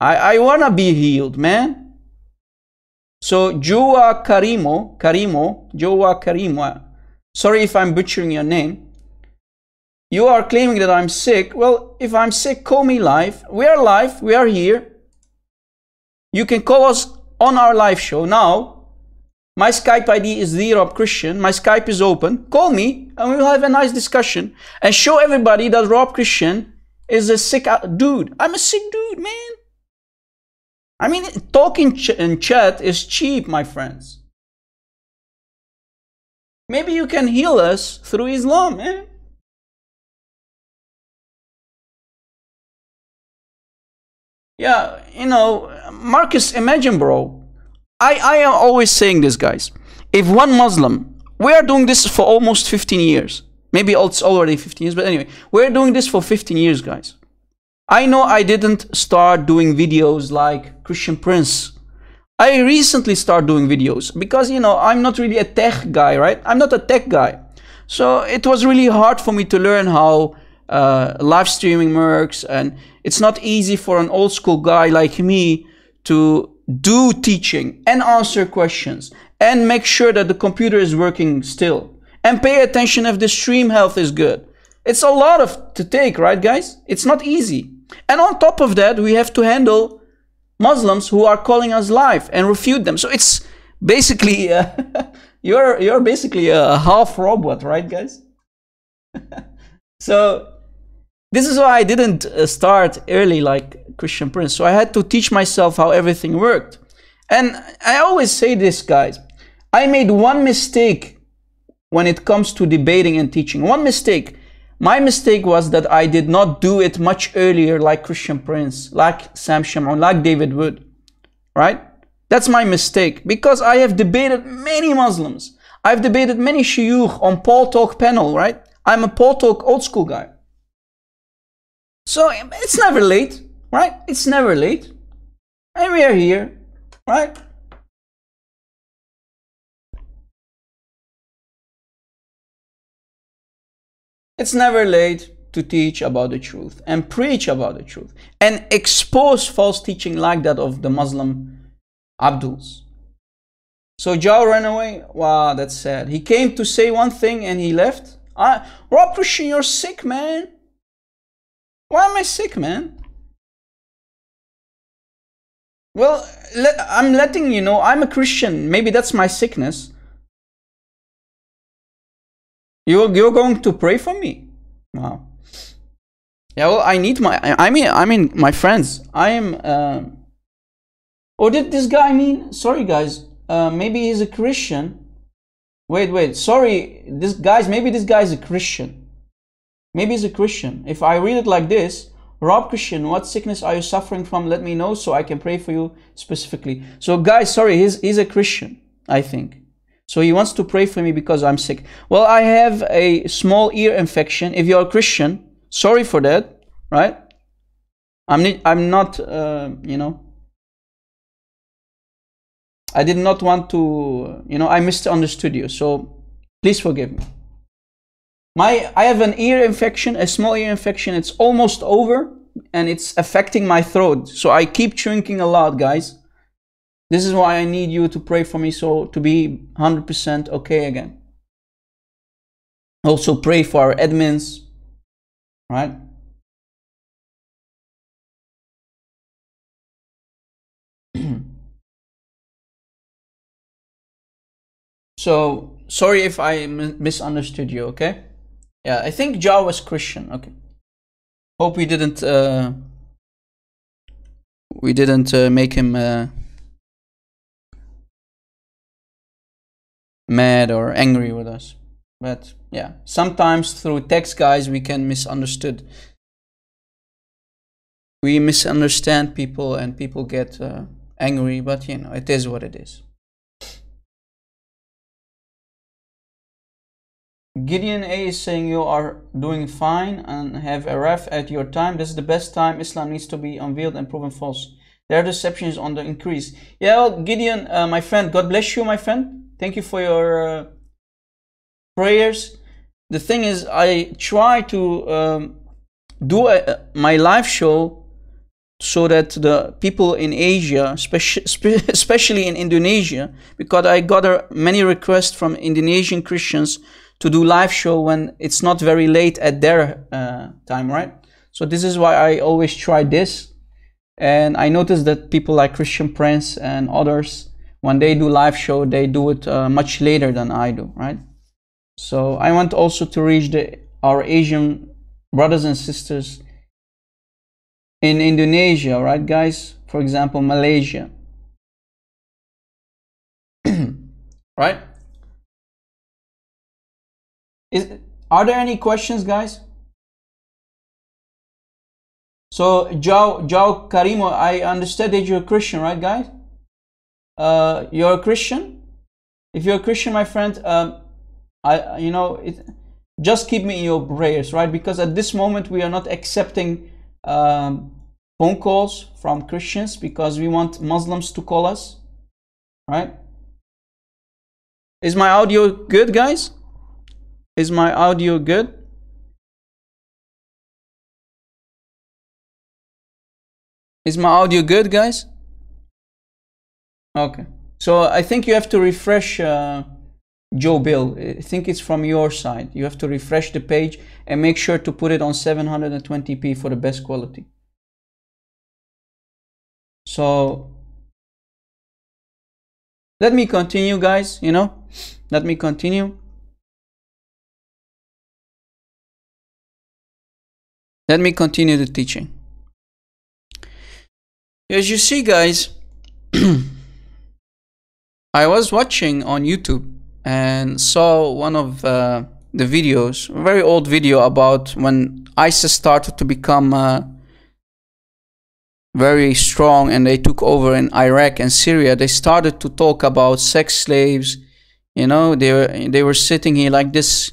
Speaker 1: I, I want to be healed, man. So, Jua Karimo, Karimo, Jua Karimo, sorry if I'm butchering your name. You are claiming that I'm sick. Well, if I'm sick, call me live. We are live, we are here. You can call us on our live show now my Skype ID is the Rob Christian. My Skype is open. Call me and we will have a nice discussion and show everybody that Rob Christian is a sick uh, dude. I'm a sick dude, man. I mean, talking ch in chat is cheap, my friends. Maybe you can heal us through Islam, man. Yeah, you know, Marcus, imagine, bro. I, I am always saying this, guys. If one Muslim, we are doing this for almost 15 years. Maybe it's already 15 years, but anyway, we're doing this for 15 years, guys. I know I didn't start doing videos like Christian Prince. I recently started doing videos because, you know, I'm not really a tech guy, right? I'm not a tech guy. So it was really hard for me to learn how uh, live streaming works. And it's not easy for an old school guy like me to do teaching and answer questions and make sure that the computer is working still and pay attention if the stream health is good. It's a lot of to take, right guys? It's not easy. And on top of that, we have to handle Muslims who are calling us live and refute them. So it's basically uh, you're you're basically a half robot, right guys? so this is why I didn't uh, start early like Christian Prince. So I had to teach myself how everything worked. And I always say this, guys. I made one mistake when it comes to debating and teaching. One mistake. My mistake was that I did not do it much earlier like Christian Prince, like Sam Shamoun, like David Wood. Right? That's my mistake because I have debated many Muslims. I've debated many shuyukh on Paltalk panel, right? I'm a Paltalk old school guy. So it's never late, right? It's never late. And we are here, right? It's never late to teach about the truth and preach about the truth and expose false teaching like that of the Muslim Abduls. So Joe ran away. Wow, that's sad. He came to say one thing and he left. I, Rob Christian, you're sick, man. Why am I sick, man? Well, I'm letting you know I'm a Christian. Maybe that's my sickness. You're, you're going to pray for me? Wow. Yeah, well, I need my. I mean, I mean, my friends. I am. Uh, or did this guy mean? Sorry, guys. Uh, maybe he's a Christian. Wait, wait. Sorry, this guys. Maybe this guy is a Christian. Maybe he's a Christian. If I read it like this, Rob Christian, what sickness are you suffering from? Let me know so I can pray for you specifically. So, guys, sorry, he's he's a Christian. I think. So he wants to pray for me because I'm sick. Well, I have a small ear infection. If you're a Christian, sorry for that, right? I'm not, I'm not, uh, you know, I did not want to, you know, I misunderstood you. So please forgive me. My, I have an ear infection, a small ear infection. It's almost over and it's affecting my throat. So I keep drinking a lot, guys. This is why I need you to pray for me so to be 100% okay again. Also pray for our admins, right? so sorry if I misunderstood you, okay? Yeah, I think Jah was Christian, okay. Hope we didn't uh, we didn't uh, make him uh, mad or angry with us. But yeah, sometimes through text, guys, we can misunderstood. We misunderstand people and people get uh, angry, but you know, it is what it is. Gideon A is saying you are doing fine and have a ref at your time. This is the best time. Islam needs to be unveiled and proven false. Their deception is on the increase. Yeah, well, Gideon, uh, my friend, God bless you, my friend. Thank you for your uh, prayers. The thing is, I try to um, do a, my live show so that the people in Asia, especially in Indonesia, because I got many requests from Indonesian Christians to do live show when it's not very late at their uh, time, right? So this is why I always try this. And I noticed that people like Christian Prince and others, when they do live show, they do it uh, much later than I do, right? So I want also to reach the our Asian brothers and sisters in Indonesia, right, guys? For example, Malaysia, right? Is are there any questions, guys? So, Joe, Joe Karimo, I understand that you're a Christian, right, guys? Uh, you're a Christian, if you're a Christian, my friend, um, I, you know, it, just keep me in your prayers, right? Because at this moment we are not accepting um, phone calls from Christians because we want Muslims to call us, right? Is my audio good, guys? Is my audio good? Is my audio good, guys? Okay. So I think you have to refresh uh, Joe Bill. I think it's from your side. You have to refresh the page and make sure to put it on 720p for the best quality. So let me continue guys, you know, let me continue. Let me continue the teaching. As you see guys, I was watching on YouTube and saw one of uh, the videos, a very old video about when ISIS started to become uh, very strong and they took over in Iraq and Syria. They started to talk about sex slaves. You know, they were they were sitting here like this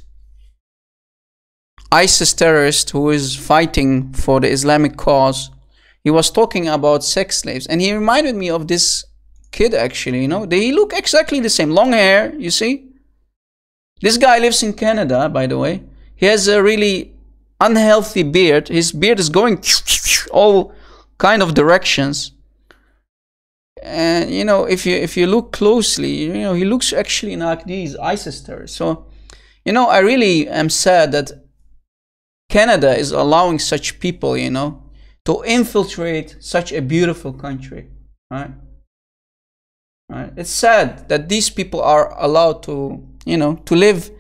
Speaker 1: ISIS terrorist who is fighting for the Islamic cause. He was talking about sex slaves, and he reminded me of this kid actually, you know. They look exactly the same. Long hair, you see. This guy lives in Canada, by the way. He has a really unhealthy beard. His beard is going all kind of directions. And you know, if you if you look closely, you know, he looks actually like these ISIS terrorists. So, you know, I really am sad that Canada is allowing such people, you know, to infiltrate such a beautiful country, right? Right? It's sad that these people are allowed to, you know, to live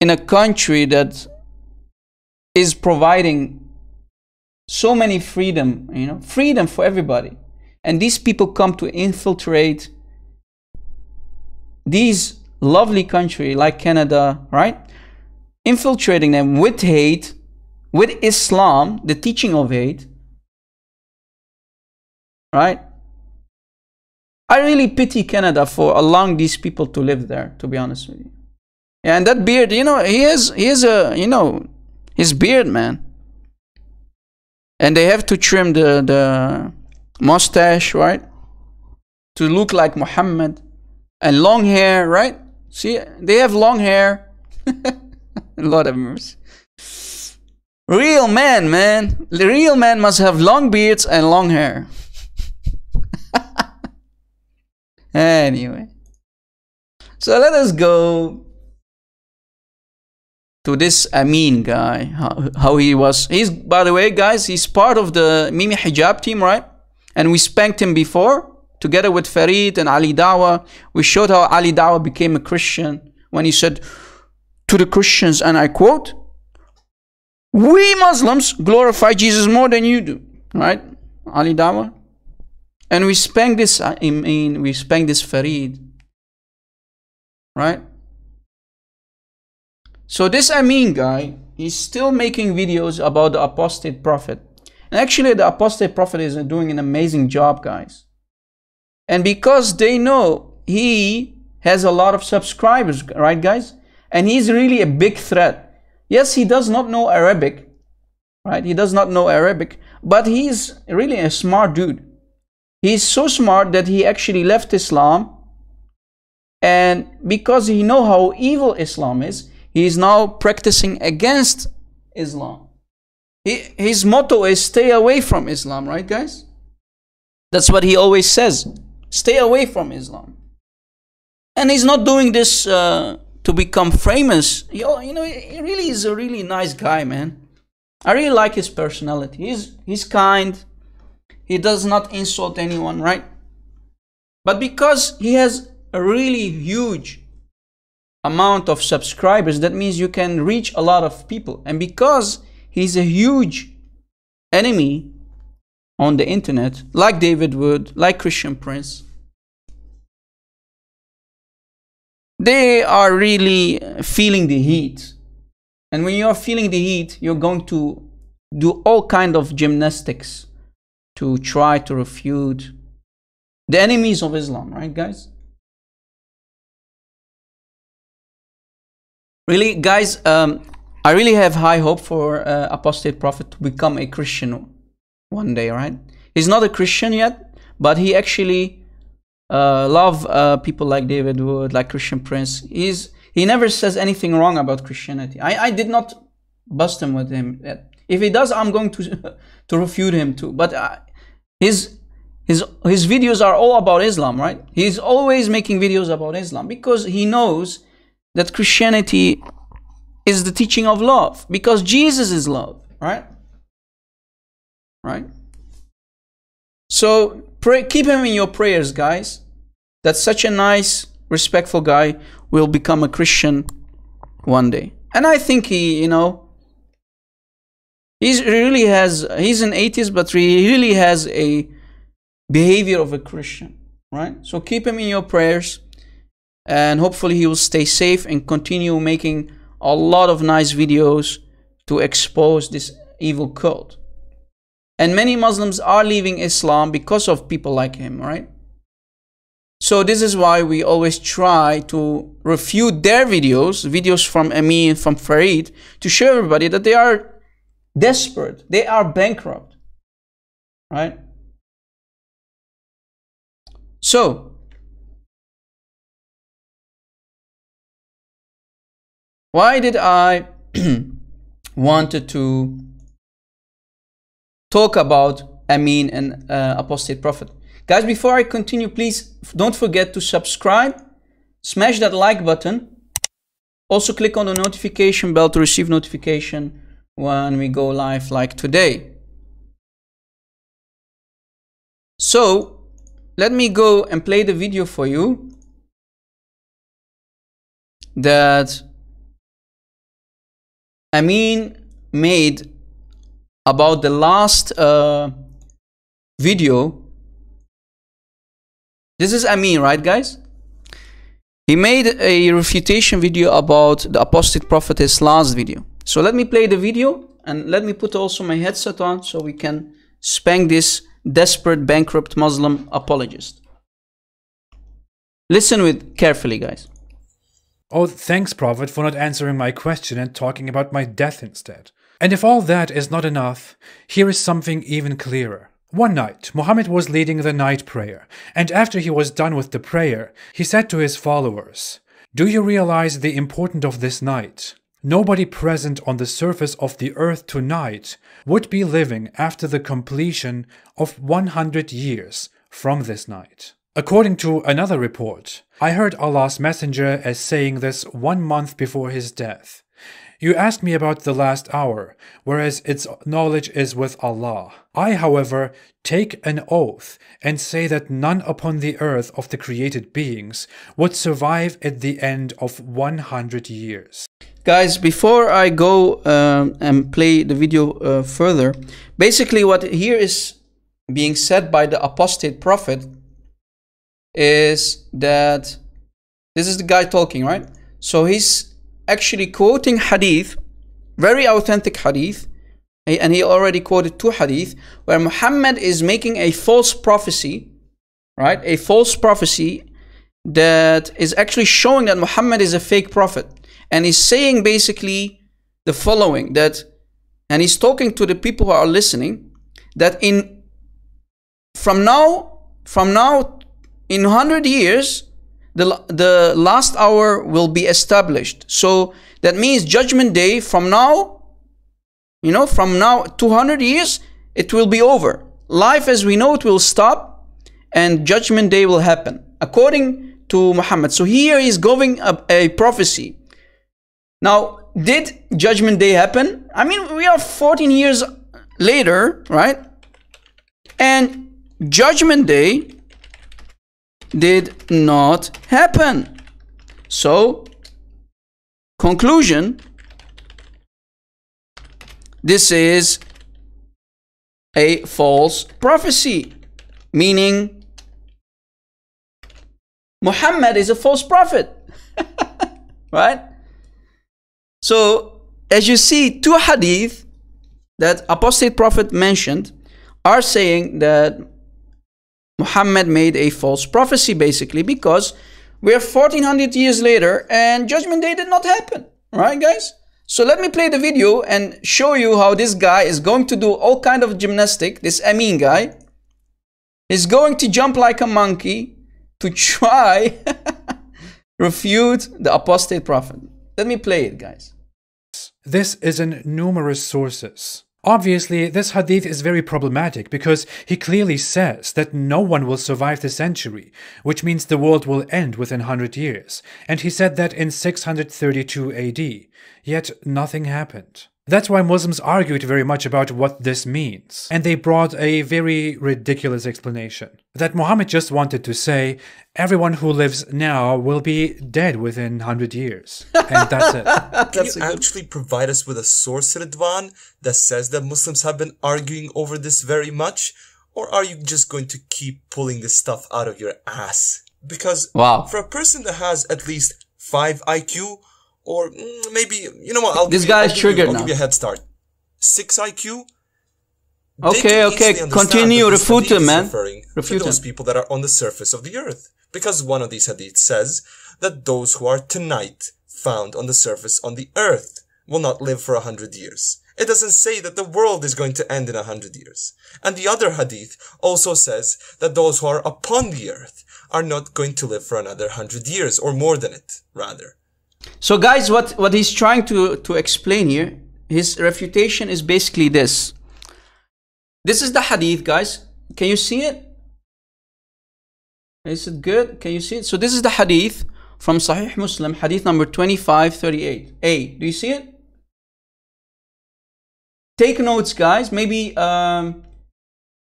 Speaker 1: in a country that is providing so many freedom, you know, freedom for everybody. And these people come to infiltrate these lovely country like Canada, right? Infiltrating them with hate, with Islam, the teaching of hate, right? I really pity Canada for allowing these people to live there, to be honest with you. Yeah, and that beard, you know, he is, he is a you know his beard, man. And they have to trim the the mustache, right? To look like Muhammad. And long hair, right? See, they have long hair. a lot of mercy. Real man, man. The real man must have long beards and long hair. Anyway. So let us go to this Amin guy, how, how he was. He's, by the way, guys, he's part of the Mimi Hijab team, right? And we spanked him before, together with Farid and Ali Dawah. We showed how Ali Dawah became a Christian when he said to the Christians, and I quote, We Muslims glorify Jesus more than you do, right? Ali Dawah. And we spanked this, uh, I mean, we spanked this Farid, right? So this Amin guy, he's still making videos about the apostate prophet. And actually the apostate prophet is uh, doing an amazing job, guys. And because they know he has a lot of subscribers, right guys? And he's really a big threat. Yes, he does not know Arabic, right? He does not know Arabic, but he's really a smart dude. He's so smart that he actually left Islam and because he know how evil Islam is, he is now practicing against Islam. He, his motto is stay away from Islam, right, guys? That's what he always says stay away from Islam. And he's not doing this uh, to become famous. You know, he really is a really nice guy, man. I really like his personality. He's, he's kind. He does not insult anyone, right? But because he has a really huge amount of subscribers, that means you can reach a lot of people. And because he's a huge enemy on the internet, like David Wood, like Christian Prince, they are really feeling the heat. And when you're feeling the heat, you're going to do all kind of gymnastics to try to refute the enemies of Islam, right, guys? Really, guys, um, I really have high hope for uh, apostate prophet to become a Christian one day, right? He's not a Christian yet, but he actually uh, love uh, people like David Wood, like Christian Prince. He's he never says anything wrong about Christianity. I, I did not bust him with him. If he does, I'm going to to refute him too. But uh, his his his videos are all about Islam, right? He's always making videos about Islam because he knows that Christianity is the teaching of love because Jesus is love, right? Right? So pray, keep him in your prayers, guys. That such a nice, respectful guy will become a Christian one day. And I think he, you know, he's really has, he's an atheist, but he really has a behavior of a Christian, right? So keep him in your prayers and hopefully he will stay safe and continue making a lot of nice videos to expose this evil cult. And many Muslims are leaving Islam because of people like him, right? So this is why we always try to refute their videos, videos from Amin, from Farid, to show everybody that they are desperate, they are bankrupt, right? So, Why did I wanted to talk about Amin and uh, apostate prophet? Guys, before I continue, please don't forget to subscribe, smash that like button. Also click on the notification bell to receive notification when we go live like today. So, let me go and play the video for you that Amin made about the last uh, video. This is Amin, right, guys? He made a refutation video about the apostate prophet's last video. So let me play the video and let me put also my headset on so we can spank this desperate bankrupt Muslim apologist. Listen with carefully, guys.
Speaker 4: Oh, thanks, Prophet, for not answering my question and talking about my death instead. And if all that is not enough, here is something even clearer. One night, Muhammad was leading the night prayer, and after he was done with the prayer, he said to his followers, Do you realize the importance of this night? Nobody present on the surface of the earth tonight would be living after the completion of 100 years from this night. According to another report, I heard Allah's Messenger as saying this one month before his death. You asked me about the last hour, whereas its knowledge is with Allah. I, however, take an oath and say that none upon the earth of the created beings would survive at the end of 100 years.
Speaker 1: Guys, before I go um, and play the video uh, further, basically what here is being said by the apostate prophet is that this is the guy talking, right? So he's actually quoting hadith, very authentic hadith, eh, and he already quoted two hadith where Muhammad is making a false prophecy, right? A false prophecy that is actually showing that Muhammad is a fake prophet. And he's saying basically the following that, and he's talking to the people who are listening, that in from now, from now in 100 years, the, the last hour will be established. So that means judgment day from now, you know, from now 200 years, it will be over. Life as we know it will stop and judgment day will happen according to Muhammad. So here is giving a, a prophecy. Now, did judgment day happen? I mean, we are 14 years later, right? And judgment day did not happen. So, conclusion this is a false prophecy, meaning Muhammad is a false prophet. right? So, as you see, two hadith that apostate prophet mentioned are saying that Muhammad made a false prophecy basically because we're 1400 years later and judgment day did not happen. Right guys? So let me play the video and show you how this guy is going to do all kind of gymnastic this Amin guy is going to jump like a monkey to try refute the apostate prophet. Let me play it guys.
Speaker 4: This is in numerous sources Obviously, this hadith is very problematic because he clearly says that no one will survive the century, which means the world will end within 100 years, and he said that in 632 AD, yet nothing happened. That's why Muslims argued very much about what this means, and they brought a very ridiculous explanation. That Muhammad just wanted to say, everyone who lives now will be dead within 100 years. And that's it.
Speaker 5: Can you actually provide us with a source, Ridvan, that says that Muslims have been arguing over this very much? Or are you just going to keep pulling this stuff out of your ass? Because
Speaker 1: wow.
Speaker 5: for a person that has at least 5 IQ, or mm, maybe you know what? I'll
Speaker 1: this guy
Speaker 5: you,
Speaker 1: is triggered
Speaker 5: give you, I'll
Speaker 1: now.
Speaker 5: give you a head start. Six IQ.
Speaker 1: Okay, okay, continue, refute him, man.
Speaker 5: Refute those people that are on the surface of the earth, because one of these hadiths says that those who are tonight found on the surface on the earth will not live for a hundred years. It doesn't say that the world is going to end in a hundred years. And the other hadith also says that those who are upon the earth are not going to live for another hundred years, or more than it, rather.
Speaker 1: So guys, what, what he's trying to, to explain here, his refutation is basically this. This is the hadith, guys. Can you see it? Is it good? Can you see it? So this is the hadith from Sahih Muslim, hadith number 2538. A, do you see it? Take notes, guys. Maybe, um,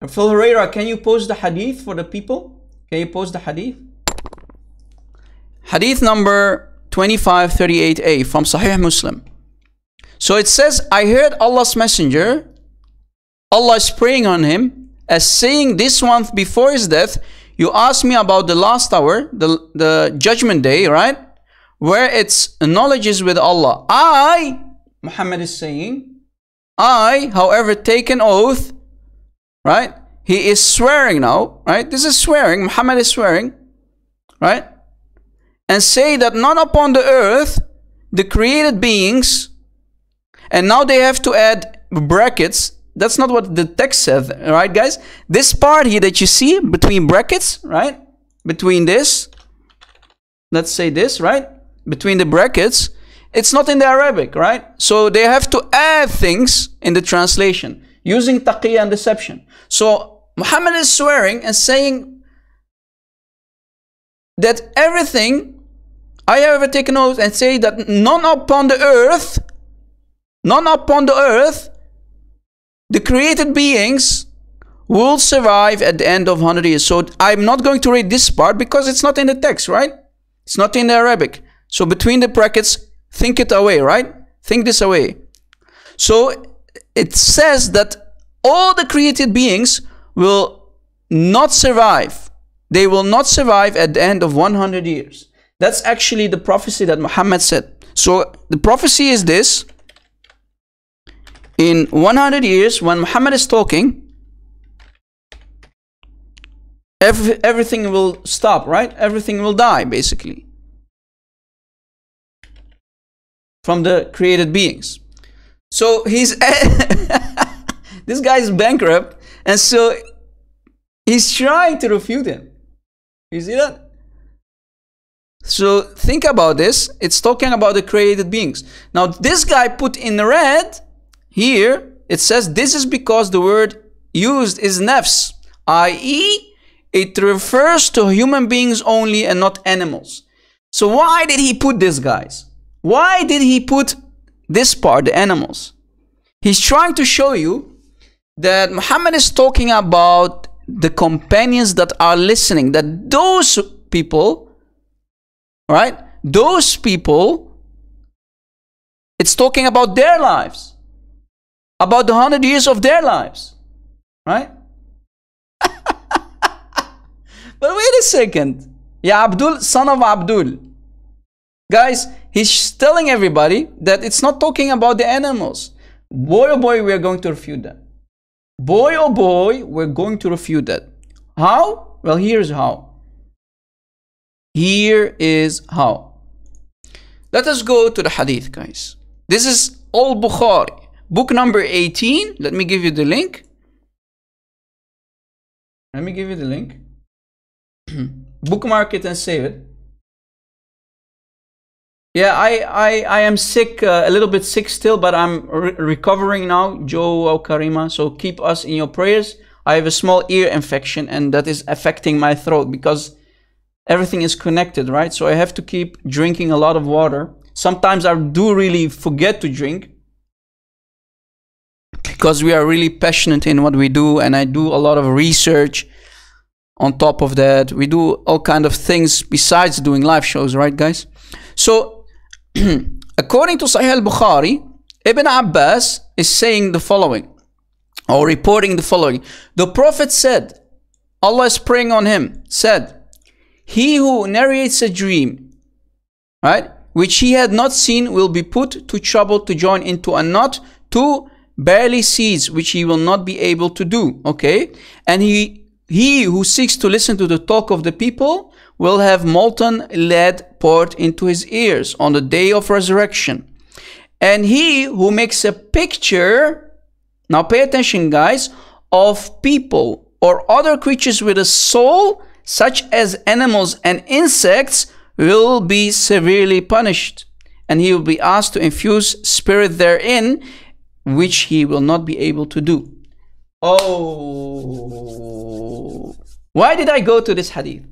Speaker 1: Phil Herrera, can you post the hadith for the people? Can you post the hadith? Hadith number 2538a from Sahih Muslim. So it says, I heard Allah's messenger, Allah is praying on him, as saying this one before his death, you asked me about the last hour, the, the judgment day, right? Where its knowledge is with Allah. I, Muhammad is saying, I, however, take an oath, right? He is swearing now, right? This is swearing. Muhammad is swearing, right? And say that not upon the earth, the created beings, and now they have to add brackets. That's not what the text says, right, guys? This part here that you see between brackets, right? Between this, let's say this, right? Between the brackets, it's not in the Arabic, right? So they have to add things in the translation using taqiyya and deception. So Muhammad is swearing and saying that everything I have ever taken oath and say that none upon the earth, none upon the earth, the created beings will survive at the end of 100 years. So I'm not going to read this part because it's not in the text, right? It's not in the Arabic. So between the brackets, think it away, right? Think this away. So it says that all the created beings will not survive. They will not survive at the end of 100 years. That's actually the prophecy that Muhammad said. So the prophecy is this. In 100 years, when Muhammad is talking, every, everything will stop, right? Everything will die, basically. From the created beings. So he's this guy is bankrupt, and so he's trying to refute him. You see that? So think about this. It's talking about the created beings. Now this guy put in red here, it says this is because the word used is nafs, i.e. it refers to human beings only and not animals. So why did he put this guys? Why did he put this part, the animals? He's trying to show you that Muhammad is talking about the companions that are listening, that those people right? Those people, it's talking about their lives, about the hundred years of their lives, right? but wait a second. Ya Abdul, son of Abdul. Guys, he's telling everybody that it's not talking about the animals. Boy oh boy, we're going to refute that. Boy oh boy, we're going to refute that. How? Well, here's how. Here is how. Let us go to the hadith, guys. This is Al Bukhari, book number 18. Let me give you the link. Let me give you the link. Bookmark it and save it. Yeah, I, I, I am sick, uh, a little bit sick still, but I'm re recovering now, Joe Karima. So keep us in your prayers. I have a small ear infection and that is affecting my throat because everything is connected, right? So I have to keep drinking a lot of water. Sometimes I do really forget to drink because we are really passionate in what we do and I do a lot of research on top of that. We do all kind of things besides doing live shows, right guys? So according to Sahih al-Bukhari, Ibn Abbas is saying the following or reporting the following. The Prophet said, Allah is praying on him, said, he who narrates a dream, right, which he had not seen will be put to trouble to join into a knot to barely sees, which he will not be able to do. Okay? And he he who seeks to listen to the talk of the people will have molten lead poured into his ears on the day of resurrection. And he who makes a picture, now pay attention, guys, of people or other creatures with a soul such as animals and insects, will be severely punished, and he will be asked to infuse spirit therein, which he will not be able to do. Oh, why did I go to this hadith?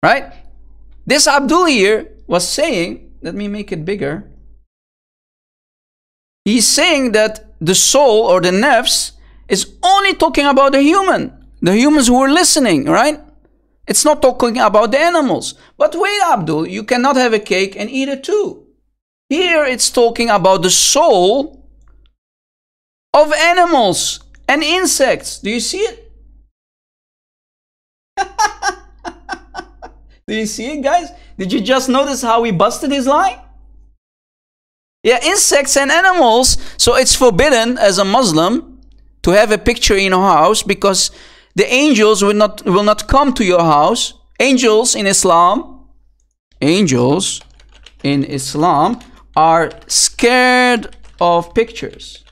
Speaker 1: Right? This Abdul here was saying, let me make it bigger. He's saying that the soul or the nafs is only talking about the human, the humans who are listening, right? It's not talking about the animals. But wait, Abdul, you cannot have a cake and eat it too. Here it's talking about the soul of animals and insects. Do you see it? Do you see it, guys? Did you just notice how we busted his lie? Yeah, insects and animals. So it's forbidden as a Muslim to have a picture in your house because the angels will not will not come to your house. Angels in Islam, angels in Islam are scared of pictures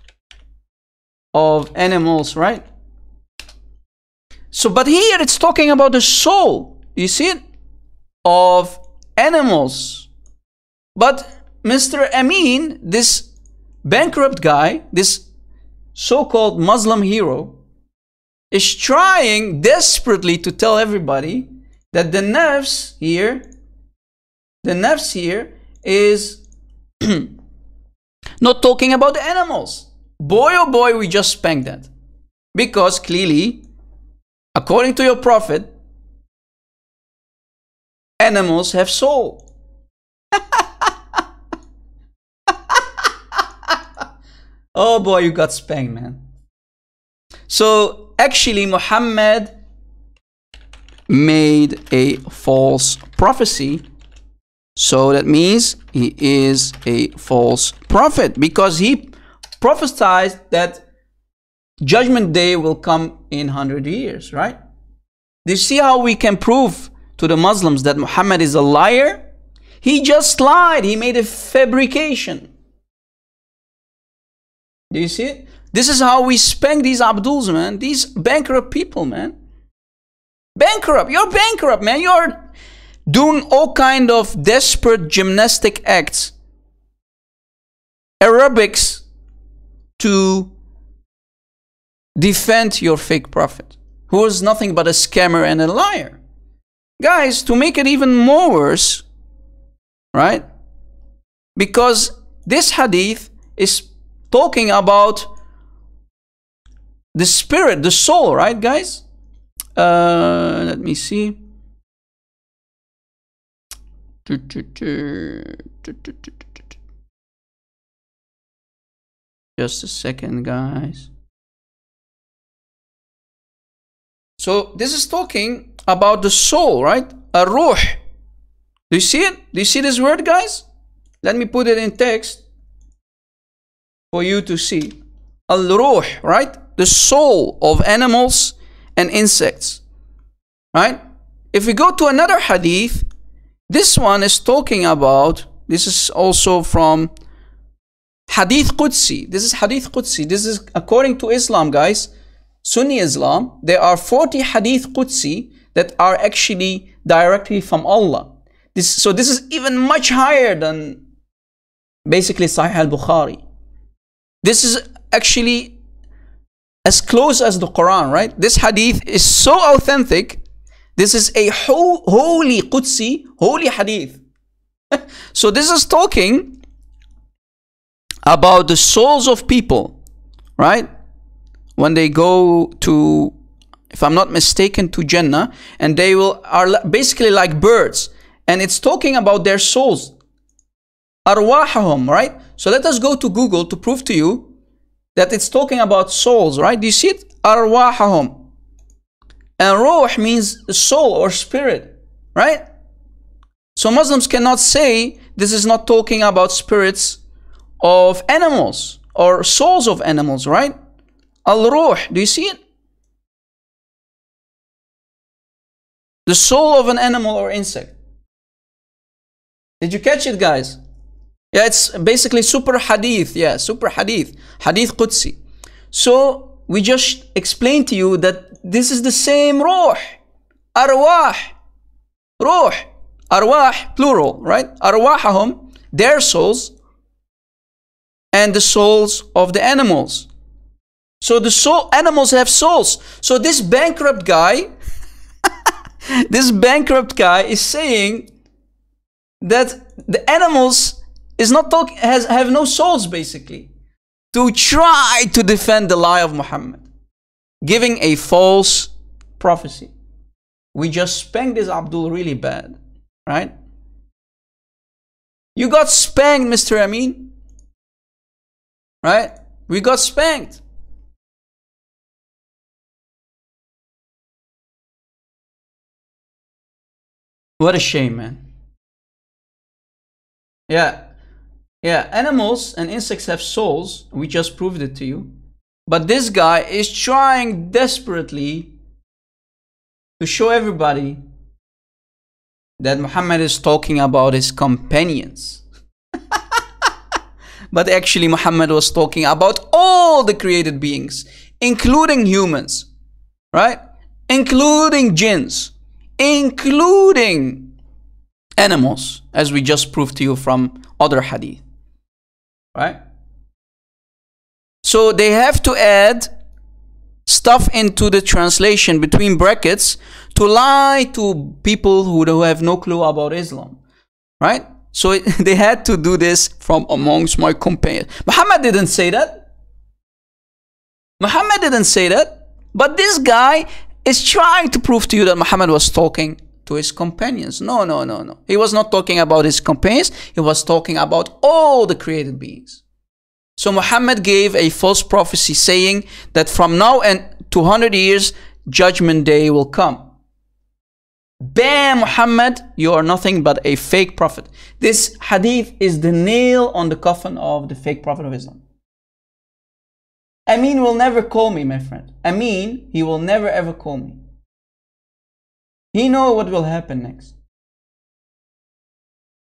Speaker 1: of animals, right? So, but here it's talking about the soul. You see it? Of animals. But Mr. Amin, this bankrupt guy, this so called Muslim hero, is trying desperately to tell everybody that the nafs here, the nafs here is not talking about the animals. Boy oh boy, we just spanked that. Because clearly, according to your prophet, animals have soul. oh boy, you got spanked, man. So actually, Muhammad made a false prophecy. So that means he is a false prophet because he prophesied that judgment day will come in 100 years, right? Do you see how we can prove to the Muslims that Muhammad is a liar? He just lied. He made a fabrication. Do you see it? This is how we spank these Abduls, man. These bankrupt people, man. Bankrupt. You're bankrupt, man. You're doing all kind of desperate gymnastic acts. Aerobics to defend your fake prophet, who is nothing but a scammer and a liar. Guys, to make it even more worse, right? Because this hadith is talking about the spirit, the soul, right, guys? Uh, let me see. Just a second, guys. So this is talking about the soul, right? A ruh. Do you see it? Do you see this word, guys? Let me put it in text for you to see. Al ruh, right? The soul of animals and insects, right? If we go to another hadith, this one is talking about, this is also from Hadith Qudsi. This is Hadith Qudsi. This is according to Islam, guys. Sunni Islam, there are 40 Hadith Qudsi that are actually directly from Allah. This, so this is even much higher than basically Sahih al-Bukhari. This is actually as close as the Quran, right? This hadith is so authentic. This is a ho holy Qudsi, holy hadith. so this is talking about the souls of people, right? When they go to, if I'm not mistaken, to Jannah, and they will are basically like birds, and it's talking about their souls, arwahahum, right? So let us go to Google to prove to you that it's talking about souls, right? Do you see it? Arwahahum. And ruh means soul or spirit, right? So Muslims cannot say this is not talking about spirits of animals or souls of animals, right? Al Ruh, do you see it? The soul of an animal or insect. Did you catch it, guys? Yeah, it's basically super hadith. Yeah, super hadith. Hadith Qudsi. So we just explained to you that this is the same ruh. Arwah. Ruh. Arwah, plural, right? Arwahahum, their souls and the souls of the animals. So the soul animals have souls. So this bankrupt guy, this bankrupt guy is saying that the animals is not talk has have no souls basically to try to defend the lie of Muhammad, giving a false prophecy. We just spanked this Abdul really bad, right? You got spanked, Mr. Amin. Right? We got spanked. What a shame, man. Yeah. Yeah, animals and insects have souls. We just proved it to you. But this guy is trying desperately to show everybody that Muhammad is talking about his companions. but actually, Muhammad was talking about all the created beings, including humans, right? Including jinns, including animals, as we just proved to you from other hadith, right? So they have to add stuff into the translation between brackets to lie to people who have no clue about Islam, right? So it, they had to do this from amongst my companions. Muhammad didn't say that. Muhammad didn't say that. But this guy is trying to prove to you that Muhammad was talking to his companions. No, no, no, no. He was not talking about his companions. He was talking about all the created beings. So Muhammad gave a false prophecy saying that from now and 200 years, judgment day will come. Bam, Muhammad, you are nothing but a fake prophet. This hadith is the nail on the coffin of the fake prophet of Islam. Amin will never call me, my friend. Amin, he will never ever call me. He knows what will happen next.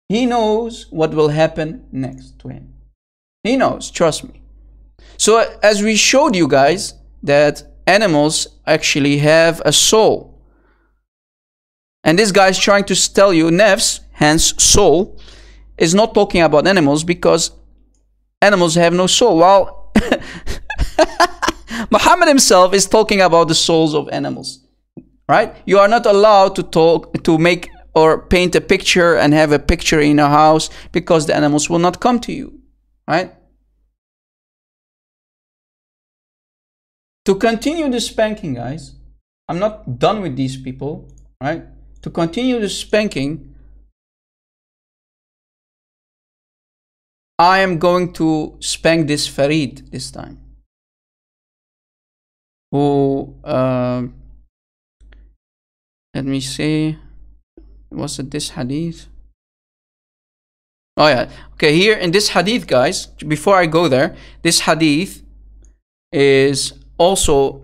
Speaker 1: He knows what will happen next to him. He knows, trust me. So as we showed you guys that animals actually have a soul. And this guy is trying to tell you nafs, hence soul, is not talking about animals because animals have no soul. While Muhammad himself is talking about the souls of animals. Right? You are not allowed to talk to make or paint a picture and have a picture in a house because the animals will not come to you. Right? To continue the spanking, guys, I'm not done with these people, right? To continue the spanking, I am going to spank this Farid this time. Who, uh, let me see, was it this hadith? Oh yeah. Okay, here in this hadith, guys, before I go there, this hadith is also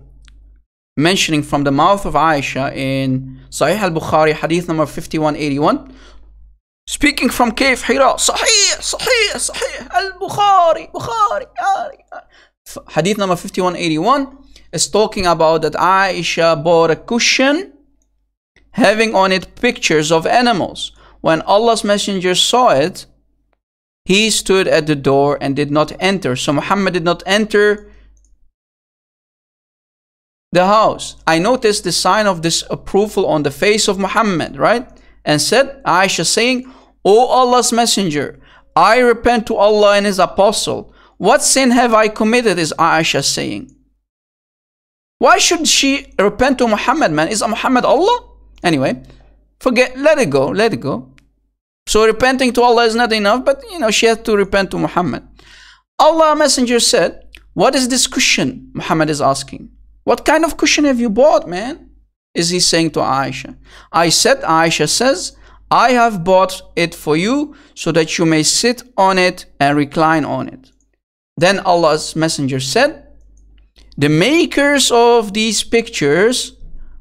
Speaker 1: mentioning from the mouth of Aisha in Sahih al-Bukhari, hadith number 5181. Speaking from Cave Hira, Sahih, Sahih, Sahih, al-Bukhari, Bukhari, Hadith number 5181 is talking about that Aisha bought a cushion having on it pictures of animals. When Allah's messenger saw it, he stood at the door and did not enter. So Muhammad did not enter the house. I noticed the sign of disapproval on the face of Muhammad, right? And said, Aisha saying, O Allah's messenger, I repent to Allah and His apostle. What sin have I committed? Is Aisha saying. Why should she repent to Muhammad, man? Is Muhammad Allah? Anyway, forget, let it go, let it go. So repenting to Allah is not enough, but you know, she had to repent to Muhammad. Allah Messenger said, What is this cushion? Muhammad is asking. What kind of cushion have you bought, man? Is he saying to Aisha? I said, Aisha says, I have bought it for you so that you may sit on it and recline on it. Then Allah's Messenger said, The makers of these pictures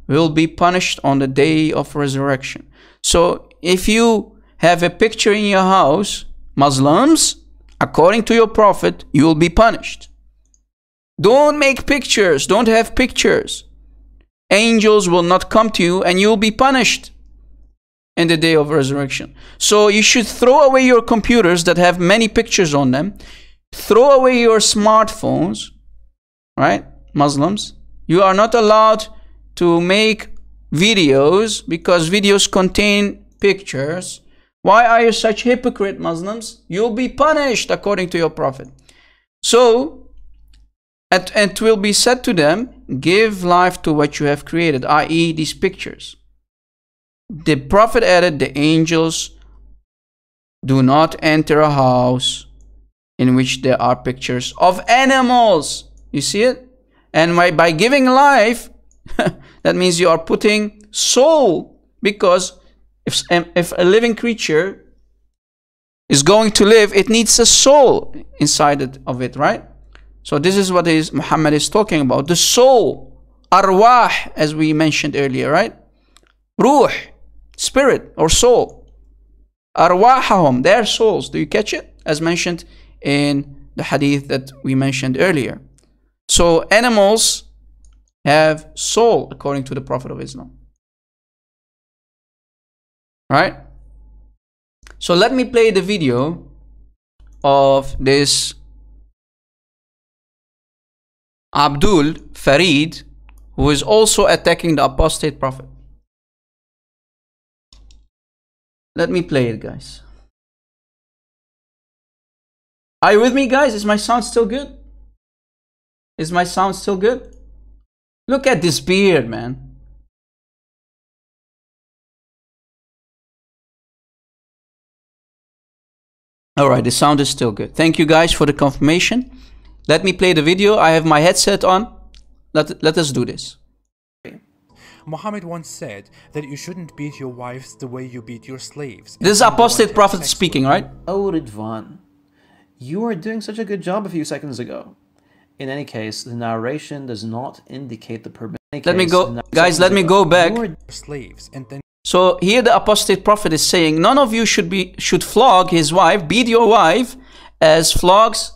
Speaker 1: will be punished on the day of resurrection. So if you have a picture in your house, Muslims, according to your prophet, you will be punished. Don't make pictures, don't have pictures. Angels will not come to you and you will be punished in the day of resurrection. So you should throw away your computers that have many pictures on them. Throw away your smartphones, right? Muslims. You are not allowed to make videos because videos contain pictures why are you such hypocrite Muslims? You'll be punished according to your Prophet. So, and it will be said to them, give life to what you have created, i.e. these pictures. The Prophet added, the angels Do not enter a house in which there are pictures of animals. You see it? And by, by giving life, that means you are putting soul because if, if a living creature is going to live, it needs a soul inside of it, right? So this is what is Muhammad is talking about. The soul, arwah, as we mentioned earlier, right? Ruh, spirit or soul. Arwahahum, their souls. Do you catch it? As mentioned in the hadith that we mentioned earlier. So animals have soul according to the Prophet of Islam. Right? So let me play the video of this Abdul Farid who is also attacking the apostate prophet. Let me play it guys. Are you with me guys? Is my sound still good? Is my sound still good? Look at this beard man. Alright, the sound is still good. Thank you guys for the confirmation. Let me play the video. I have my headset on. Let, let us do this.
Speaker 4: Muhammad once said that you shouldn't beat your wives the way you beat your slaves.
Speaker 1: This is apostate prophet speaking, right?
Speaker 6: Oh, Ridvan, you were doing such a good job a few seconds ago. In any case, the narration does not indicate the permission.
Speaker 1: Let me go, guys. Let me go back.
Speaker 4: Slaves and then
Speaker 1: so here the apostate prophet is saying, none of you should be should flog his wife, beat your wife, as flogs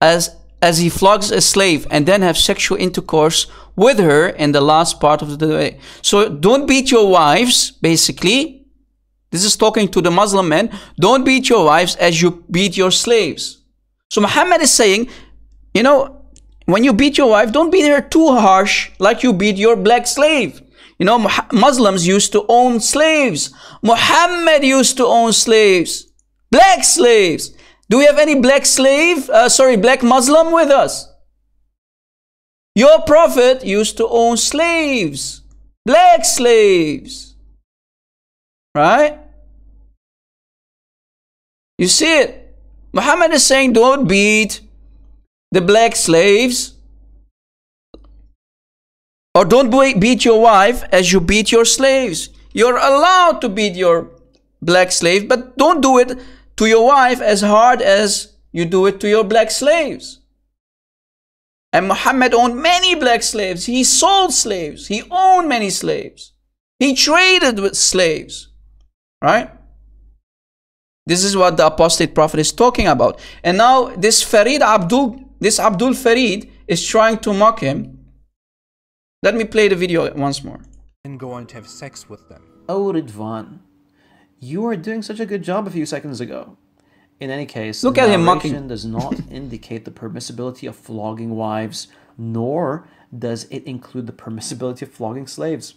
Speaker 1: as as he flogs a slave, and then have sexual intercourse with her in the last part of the day. So don't beat your wives, basically. This is talking to the Muslim men. Don't beat your wives as you beat your slaves. So Muhammad is saying, you know, when you beat your wife, don't be there too harsh like you beat your black slave. You know, Muslims used to own slaves. Muhammad used to own slaves. Black slaves. Do we have any black slave, uh, sorry, black Muslim with us? Your prophet used to own slaves. Black slaves. Right? You see it? Muhammad is saying don't beat the black slaves or don't beat your wife as you beat your slaves. You're allowed to beat your black slave, but don't do it to your wife as hard as you do it to your black slaves. And Muhammad owned many black slaves. He sold slaves. He owned many slaves. He traded with slaves. Right? This is what the apostate prophet is talking about. And now this Farid Abdul, this Abdul Farid is trying to mock him let me play the video once more.
Speaker 4: And go on to have sex with them.
Speaker 6: Oh, Ridvan, you are doing such a good job a few seconds ago. In any case,
Speaker 1: look at him mocking.
Speaker 6: does not indicate the permissibility of flogging wives, nor does it include the permissibility of flogging slaves.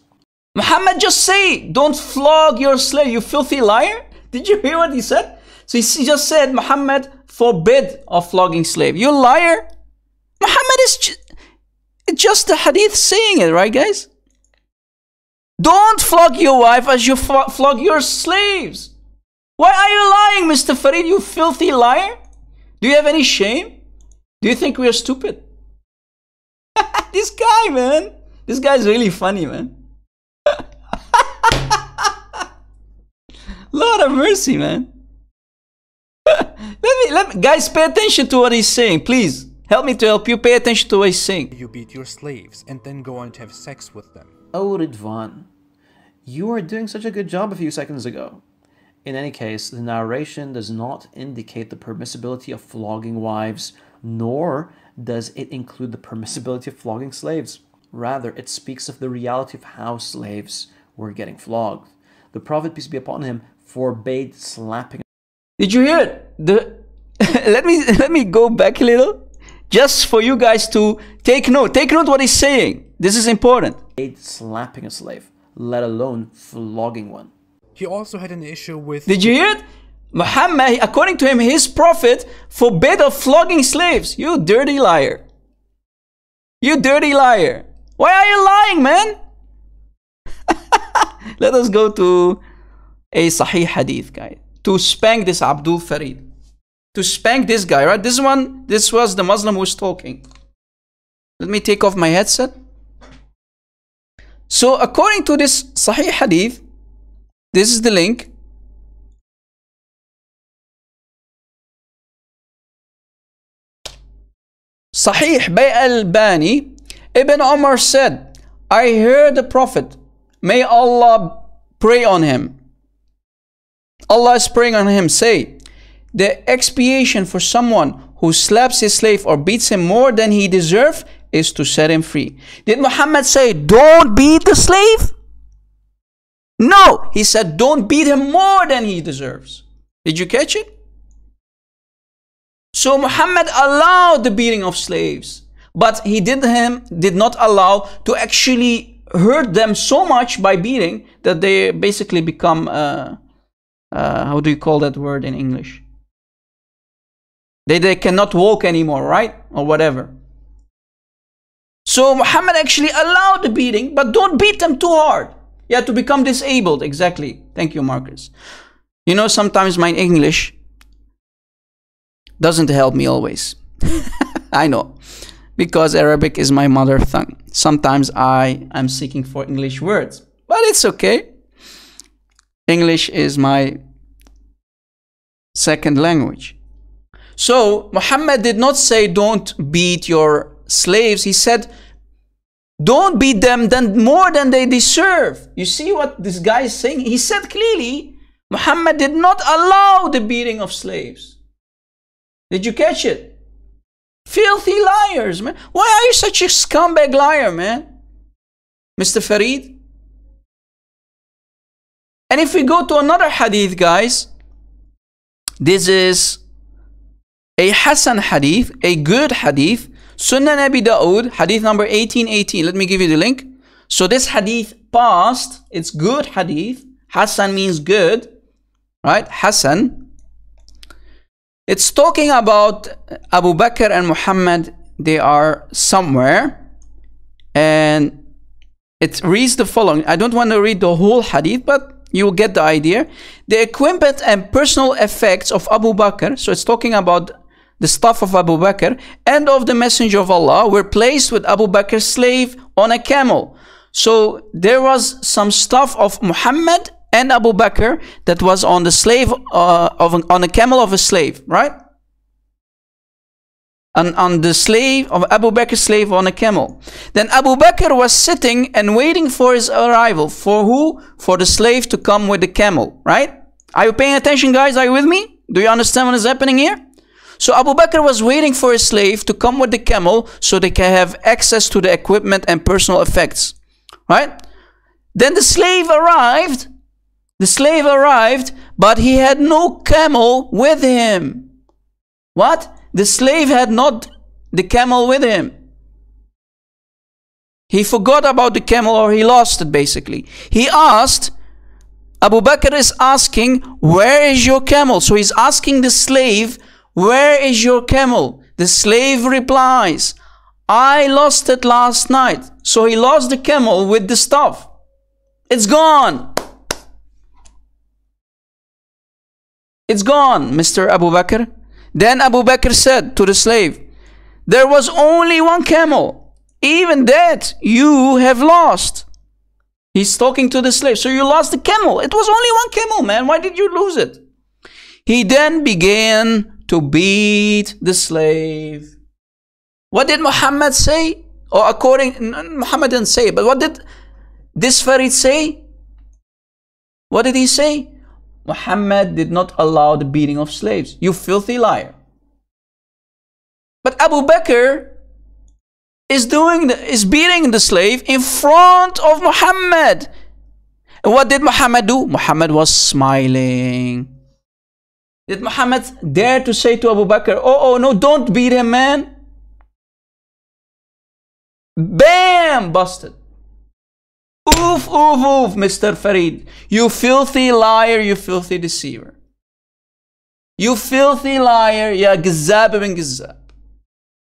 Speaker 1: Muhammad just say, don't flog your slave, you filthy liar. Did you hear what he said? So he just said, Muhammad forbid of flogging slave. You liar. Muhammad is it's just the hadith saying it, right, guys? Don't flog your wife as you flog your slaves. Why are you lying, Mr. Farid, you filthy liar? Do you have any shame? Do you think we are stupid? this guy, man. This guy's really funny, man. Lord of mercy, man. Let me, let me, guys, pay attention to what he's saying, please. Help me to help you. Pay attention to what he's saying.
Speaker 4: You beat your slaves and then go on to have sex with them.
Speaker 6: Oh, Ridvan, you were doing such a good job a few seconds ago. In any case, the narration does not indicate the permissibility of flogging wives, nor does it include the permissibility of flogging slaves. Rather, it speaks of the reality of how slaves were getting flogged. The Prophet, peace be upon him, forbade slapping.
Speaker 1: Did you hear it? The let me let me go back a little just for you guys to take note. Take note what he's saying. This is important.
Speaker 6: Slapping a slave, let alone flogging one.
Speaker 4: He also had an issue with.
Speaker 1: Did you hear it? Muhammad, according to him, his prophet forbade of flogging slaves. You dirty liar. You dirty liar. Why are you lying, man? Let us go to a Sahih Hadith, guys. To spank this Abdul Farid. To spank this guy, right? This one, this was the Muslim who was talking. Let me take off my headset. So, according to this Sahih Hadith, this is the link. Sahih by Albani, Ibn Umar said, I heard the Prophet, may Allah pray on him. Allah is praying on him, say, the expiation for someone who slaps his slave or beats him more than he deserves is to set him free. Did Muhammad say, don't beat the slave? No, he said, don't beat him more than he deserves. Did you catch it? So Muhammad allowed the beating of slaves, but he did him did not allow to actually hurt them so much by beating that they basically become uh, uh, how do you call that word in English? They they cannot walk anymore, right, or whatever. So Muhammad actually allowed the beating, but don't beat them too hard. Yeah, to become disabled. Exactly. Thank you, Marcus. You know, sometimes my English doesn't help me always. I know. Because Arabic is my mother tongue. Sometimes I am seeking for English words. But it's okay. English is my second language. So Muhammad did not say don't beat your slaves. He said don't beat them than more than they deserve. You see what this guy is saying? He said clearly Muhammad did not allow the beating of slaves. Did you catch it? Filthy liars, man. Why are you such a scumbag liar, man? Mr. Farid? And if we go to another hadith, guys, this is a Hassan hadith, a good hadith, Sunan Abi Dawood, hadith number 1818. Let me give you the link. So this hadith passed, it's good hadith. Hassan means good, right? Hassan. It's talking about Abu Bakr and Muhammad. They are somewhere. And it reads the following. I don't want to read the whole hadith, but you will get the idea. The equipment and personal effects of Abu Bakr. So it's talking about the stuff of Abu Bakr and of the Messenger of Allah were placed with Abu Bakr's slave on a camel. So there was some stuff of Muhammad and Abu Bakr that was on the slave uh, of on a camel of a slave, right? On, on the slave of Abu Bakr's slave on a camel. Then Abu Bakr was sitting and waiting for his arrival. For who? For the slave to come with the camel, right? Are you paying attention, guys? Are you with me? Do you understand what is happening here? So Abu Bakr was waiting for his slave to come with the camel so they can have access to the equipment and personal effects. Right? Then the slave arrived. The slave arrived, but he had no camel with him. What? The slave had not the camel with him. He forgot about the camel or he lost it basically. He asked, Abu Bakr is asking, Where is your camel? So he's asking the slave, where is your camel? The slave replies, I lost it last night. So he lost the camel with the stuff. It's gone. It's gone, Mr. Abu Bakr. Then Abu Bakr said to the slave, There was only one camel. Even that you have lost. He's talking to the slave. So you lost the camel. It was only one camel, man. Why did you lose it? He then began to beat the slave. What did Muhammad say? Or according, Muhammad didn't say, but what did this Farid say? What did he say? Muhammad did not allow the beating of slaves. You filthy liar. But Abu Bakr is doing the, is beating the slave in front of Muhammad. And what did Muhammad do? Muhammad was smiling. Did Muhammad dare to say to Abu Bakr, Oh, oh, no, don't beat him, man? Bam! Busted. Oof, oof, oof, Mr. Farid. You filthy liar, you filthy deceiver. You filthy liar, ya Gazab ibn Gazab.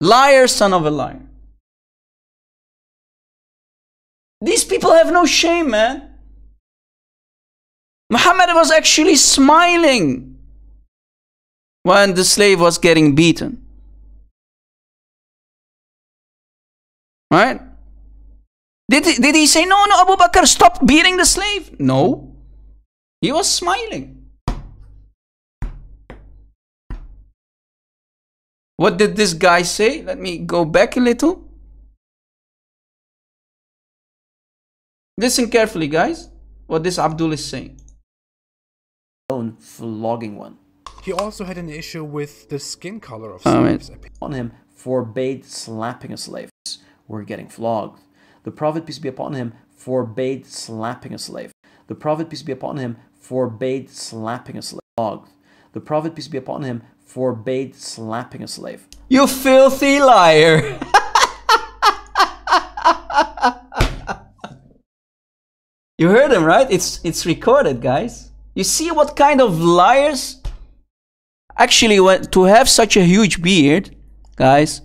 Speaker 1: Liar, son of a liar. These people have no shame, man. Muhammad was actually smiling when the slave was getting beaten. Right? Did he, did he say, no, no, Abu Bakr, stop beating the slave? No. He was smiling. What did this guy say? Let me go back a little. Listen carefully, guys, what this Abdul is saying.
Speaker 6: Own flogging one.
Speaker 4: He also had an issue with the skin color of
Speaker 1: Oh, wait.
Speaker 4: slaves.
Speaker 6: On him forbade slapping a slave. We're getting flogged. The Prophet, peace be upon him, forbade slapping a slave. The Prophet, peace be upon him, forbade slapping a slave. The Prophet, peace be upon him, forbade slapping a slave.
Speaker 1: You filthy liar. you heard him, right? It's it's recorded, guys. You see what kind of liars? Actually, when, to have such a huge beard, guys,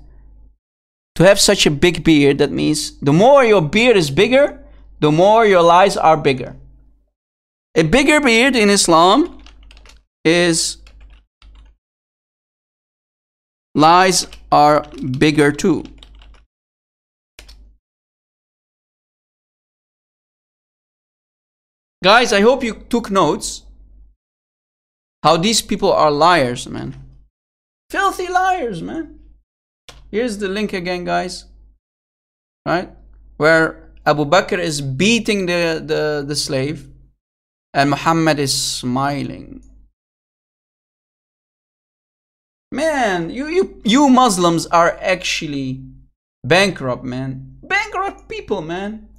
Speaker 1: to have such a big beard, that means the more your beard is bigger, the more your lies are bigger. A bigger beard in Islam is lies are bigger too. Guys, I hope you took notes. How these people are liars, man. Filthy liars, man. Here's the link again, guys. Right? Where Abu Bakr is beating the, the, the slave and Muhammad is smiling. Man, you, you, you Muslims are actually bankrupt, man. Bankrupt people, man.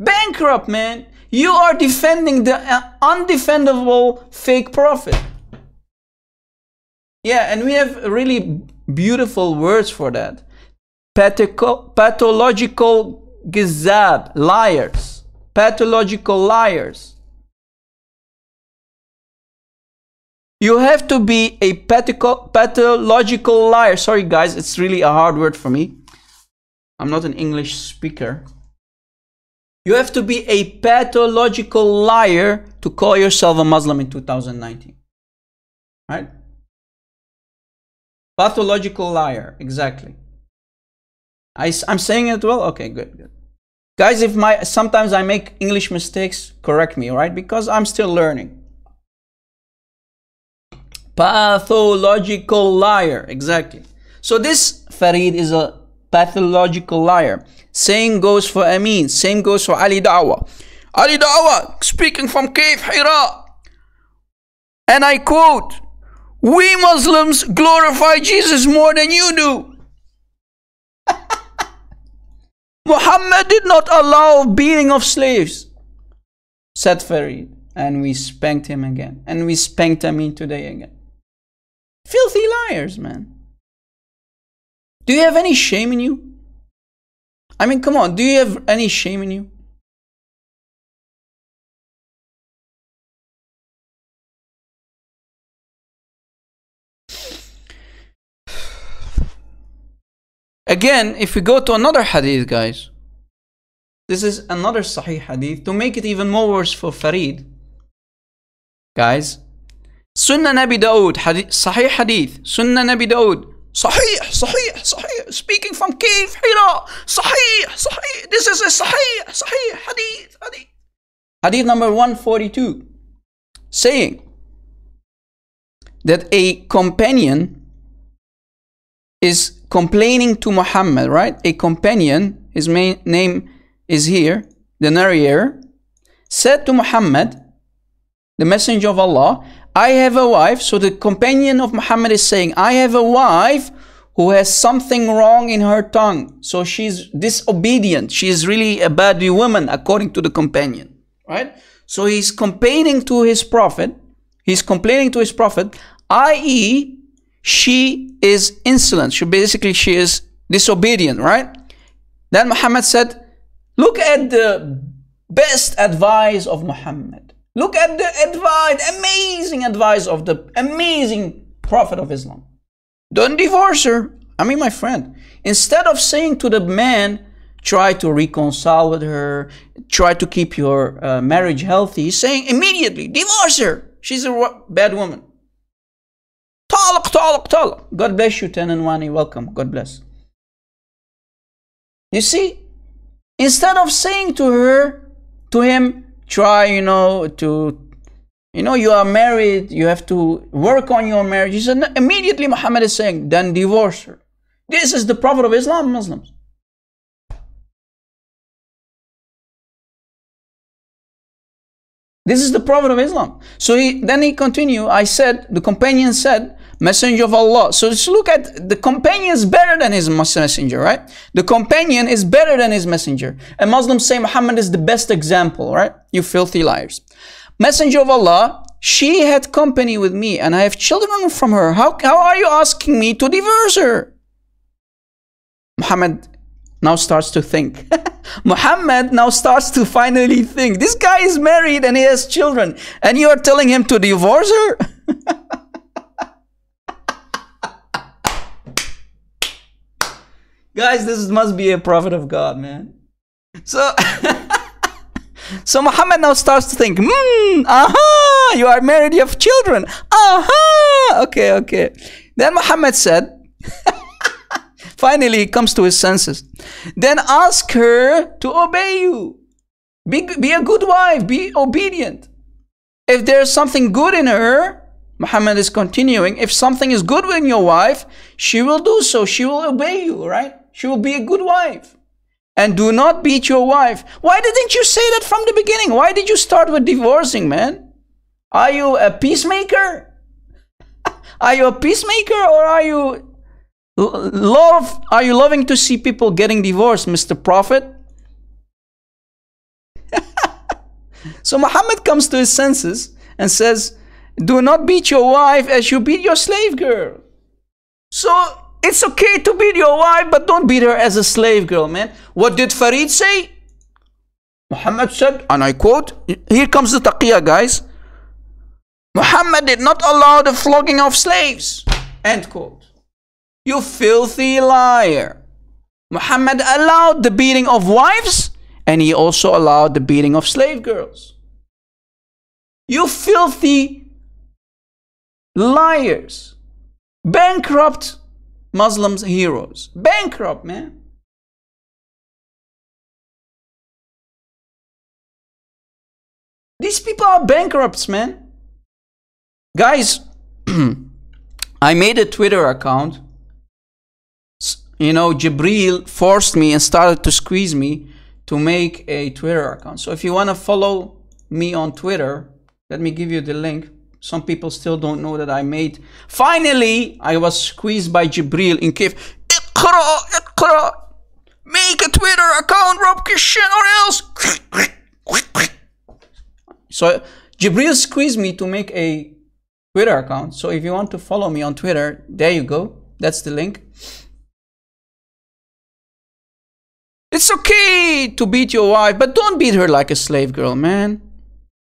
Speaker 1: Bankrupt, man. You are defending the uh, undefendable fake prophet. Yeah, and we have really beautiful words for that. Pathological gizab, liars. Pathological liars. You have to be a pathological liar. Sorry, guys, it's really a hard word for me. I'm not an English speaker. You have to be a pathological liar to call yourself a Muslim in 2019. Right? Pathological liar, exactly. I, I'm saying it well? Okay, good, good. Guys, if my sometimes I make English mistakes, correct me, right? Because I'm still learning. Pathological liar, exactly. So this Farid is a pathological liar. Same goes for Amin. Same goes for Ali Dawah. Ali Dawah, speaking from Cave Hira. And I quote, We Muslims glorify Jesus more than you do. Muhammad did not allow beating of slaves, said Farid. And we spanked him again. And we spanked Amin today again. Filthy liars, man. Do you have any shame in you? I mean, come on, do you have any shame in you? Again, if we go to another hadith, guys, this is another Sahih hadith to make it even more worse for Farid. Guys, Sunan Abi Dawud, hadith, Sahih hadith, Sunan Abi Dawud, Sahih, Sahih, Sahih, speaking from Cave Hira, Sahih, Sahih, this is a Sahih, Sahih hadith, hadith. Hadith number 142, saying that a companion is complaining to Muhammad, right? A companion, his main name is here, the narrator, said to Muhammad, the messenger of Allah, I have a wife. So the companion of Muhammad is saying, I have a wife who has something wrong in her tongue. So she's disobedient. She is really a bad woman, according to the companion. Right? So he's complaining to his prophet. He's complaining to his prophet, i.e., she is insolent. She basically she is disobedient, right? Then Muhammad said, Look at the best advice of Muhammad. Look at the advice, amazing advice of the amazing Prophet of Islam. Don't divorce her. I mean, my friend. Instead of saying to the man, try to reconcile with her, try to keep your uh, marriage healthy, he's saying immediately, divorce her. She's a bad woman. God bless you, 10 and 1 Welcome. God bless. You see, instead of saying to her, to him, try, you know, to, you know, you are married, you have to work on your marriage. He said, no, immediately Muhammad is saying, then divorce her. This is the Prophet of Islam, Muslims. This is the Prophet of Islam. So he, then he continued, I said, the companion said, Messenger of Allah. So let's look at the companion is better than his messenger, right? The companion is better than his messenger. And Muslims say Muhammad is the best example, right? You filthy liars. Messenger of Allah, she had company with me and I have children from her. How, how are you asking me to divorce her? Muhammad now starts to think. Muhammad now starts to finally think. This guy is married and he has children, and you are telling him to divorce her? Guys, this must be a prophet of God, man. So, so Muhammad now starts to think, hmm, aha, you are married, you have children. Aha, okay, okay. Then Muhammad said, finally he comes to his senses. Then ask her to obey you. Be, be a good wife, be obedient. If there's something good in her, Muhammad is continuing, if something is good in your wife, she will do so. She will obey you, right? She will be a good wife. And do not beat your wife. Why didn't you say that from the beginning? Why did you start with divorcing, man? Are you a peacemaker? Are you a peacemaker or are you love are you loving to see people getting divorced, Mr. Prophet? so Muhammad comes to his senses and says, "Do not beat your wife as you beat your slave girl." So it's okay to beat your wife, but don't beat her as a slave girl, man. What did Farid say? Muhammad said, and I quote, here comes the taqiyah, guys. Muhammad did not allow the flogging of slaves. End quote. You filthy liar. Muhammad allowed the beating of wives, and he also allowed the beating of slave girls. You filthy liars. Bankrupt Muslims heroes. Bankrupt, man. These people are bankrupts, man. Guys, I made a Twitter account. You know, Jibril forced me and started to squeeze me to make a Twitter account. So if you want to follow me on Twitter, let me give you the link. Some people still don't know that I made. Finally, I was squeezed by Jibril in Kif. Iqra, Iqra. Make a Twitter account, Rob Christian, or else. So Jibril squeezed me to make a Twitter account. So if you want to follow me on Twitter, there you go. That's the link. It's okay to beat your wife, but don't beat her like a slave girl, man,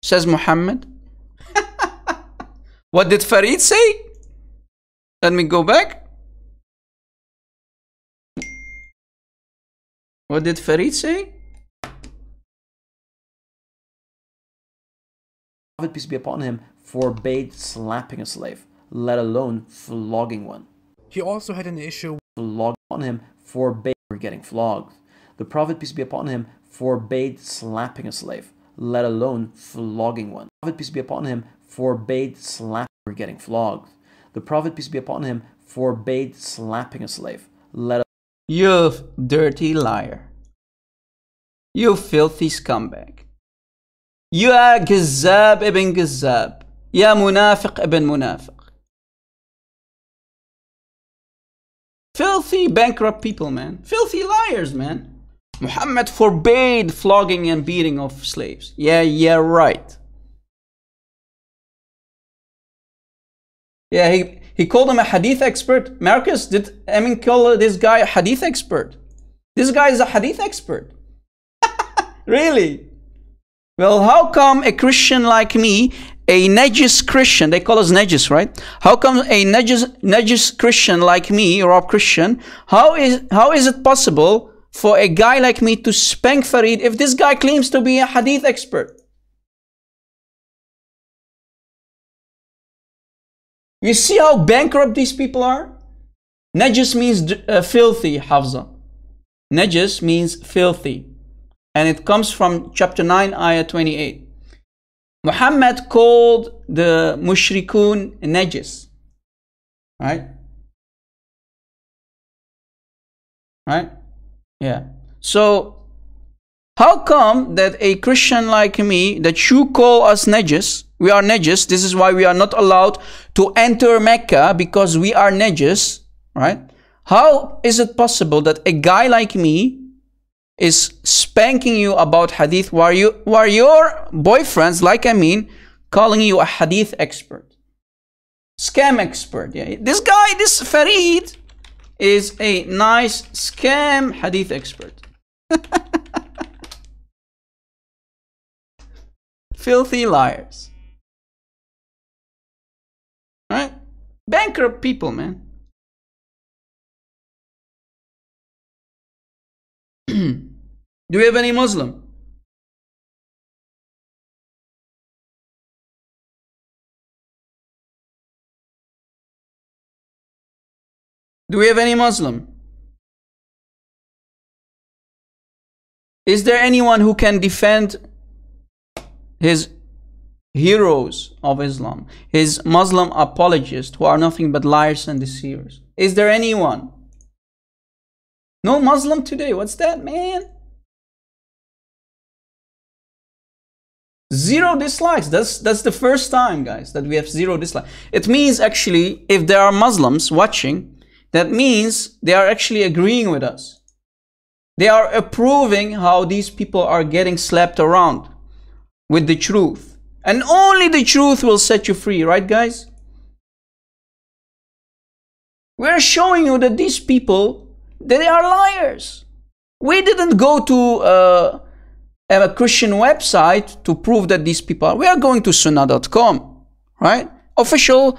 Speaker 1: says Muhammad. What did Farid say? Let me go back. What did Farid say?
Speaker 6: Prophet, peace be upon him, forbade slapping a slave, let alone flogging one.
Speaker 4: He also had an issue
Speaker 6: Flog on him, forbade for getting flogged. The Prophet, peace be upon him, forbade slapping a slave, let alone flogging one. The Prophet, peace be upon him, forbade slapping or getting flogged. The Prophet, peace be upon him, forbade slapping a slave. Let us.
Speaker 1: You dirty liar. You filthy scumbag. You are Gazab ibn Gazab. Ya Munafiq ibn Munafiq. Filthy bankrupt people, man. Filthy liars, man. Muhammad forbade flogging and beating of slaves. Yeah, yeah, right. Yeah he he called him a hadith expert Marcus did Emin call this guy a hadith expert this guy is a hadith expert really well, how come a Christian like me, a najis Christian, they call us najis, right? How come a najis, najis Christian like me, Rob Christian, how is, how is it possible for a guy like me to spank Farid if this guy claims to be a hadith expert? You see how bankrupt these people are? Najis means uh, filthy, Hafsa. Najis means filthy. And it comes from chapter 9, ayah 28. Muhammad called the mushrikun najis. Right? Right? Yeah. So, how come that a Christian like me, that you call us najis, we are najis, this is why we are not allowed to enter Mecca because we are najis, right? How is it possible that a guy like me is spanking you about hadith while, you, while your boyfriends, like I mean, calling you a hadith expert? Scam expert, yeah. This guy, this Farid, is a nice scam hadith expert. Filthy liars. Right? Bankrupt people, man. Do we have any Muslim? Do we have any Muslim? Is there anyone who can defend his heroes of Islam, his Muslim apologists who are nothing but liars and deceivers? Is there anyone? No Muslim today. What's that, man? Zero dislikes. That's that's the first time, guys, that we have zero dislikes. It means actually, if there are Muslims watching, that means they are actually agreeing with us. They are approving how these people are getting slapped around with the truth. And only the truth will set you free, right, guys? We're showing you that these people, they are liars. We didn't go to uh, a Christian website to prove that these people are. We are going to sunnah.com, right? Official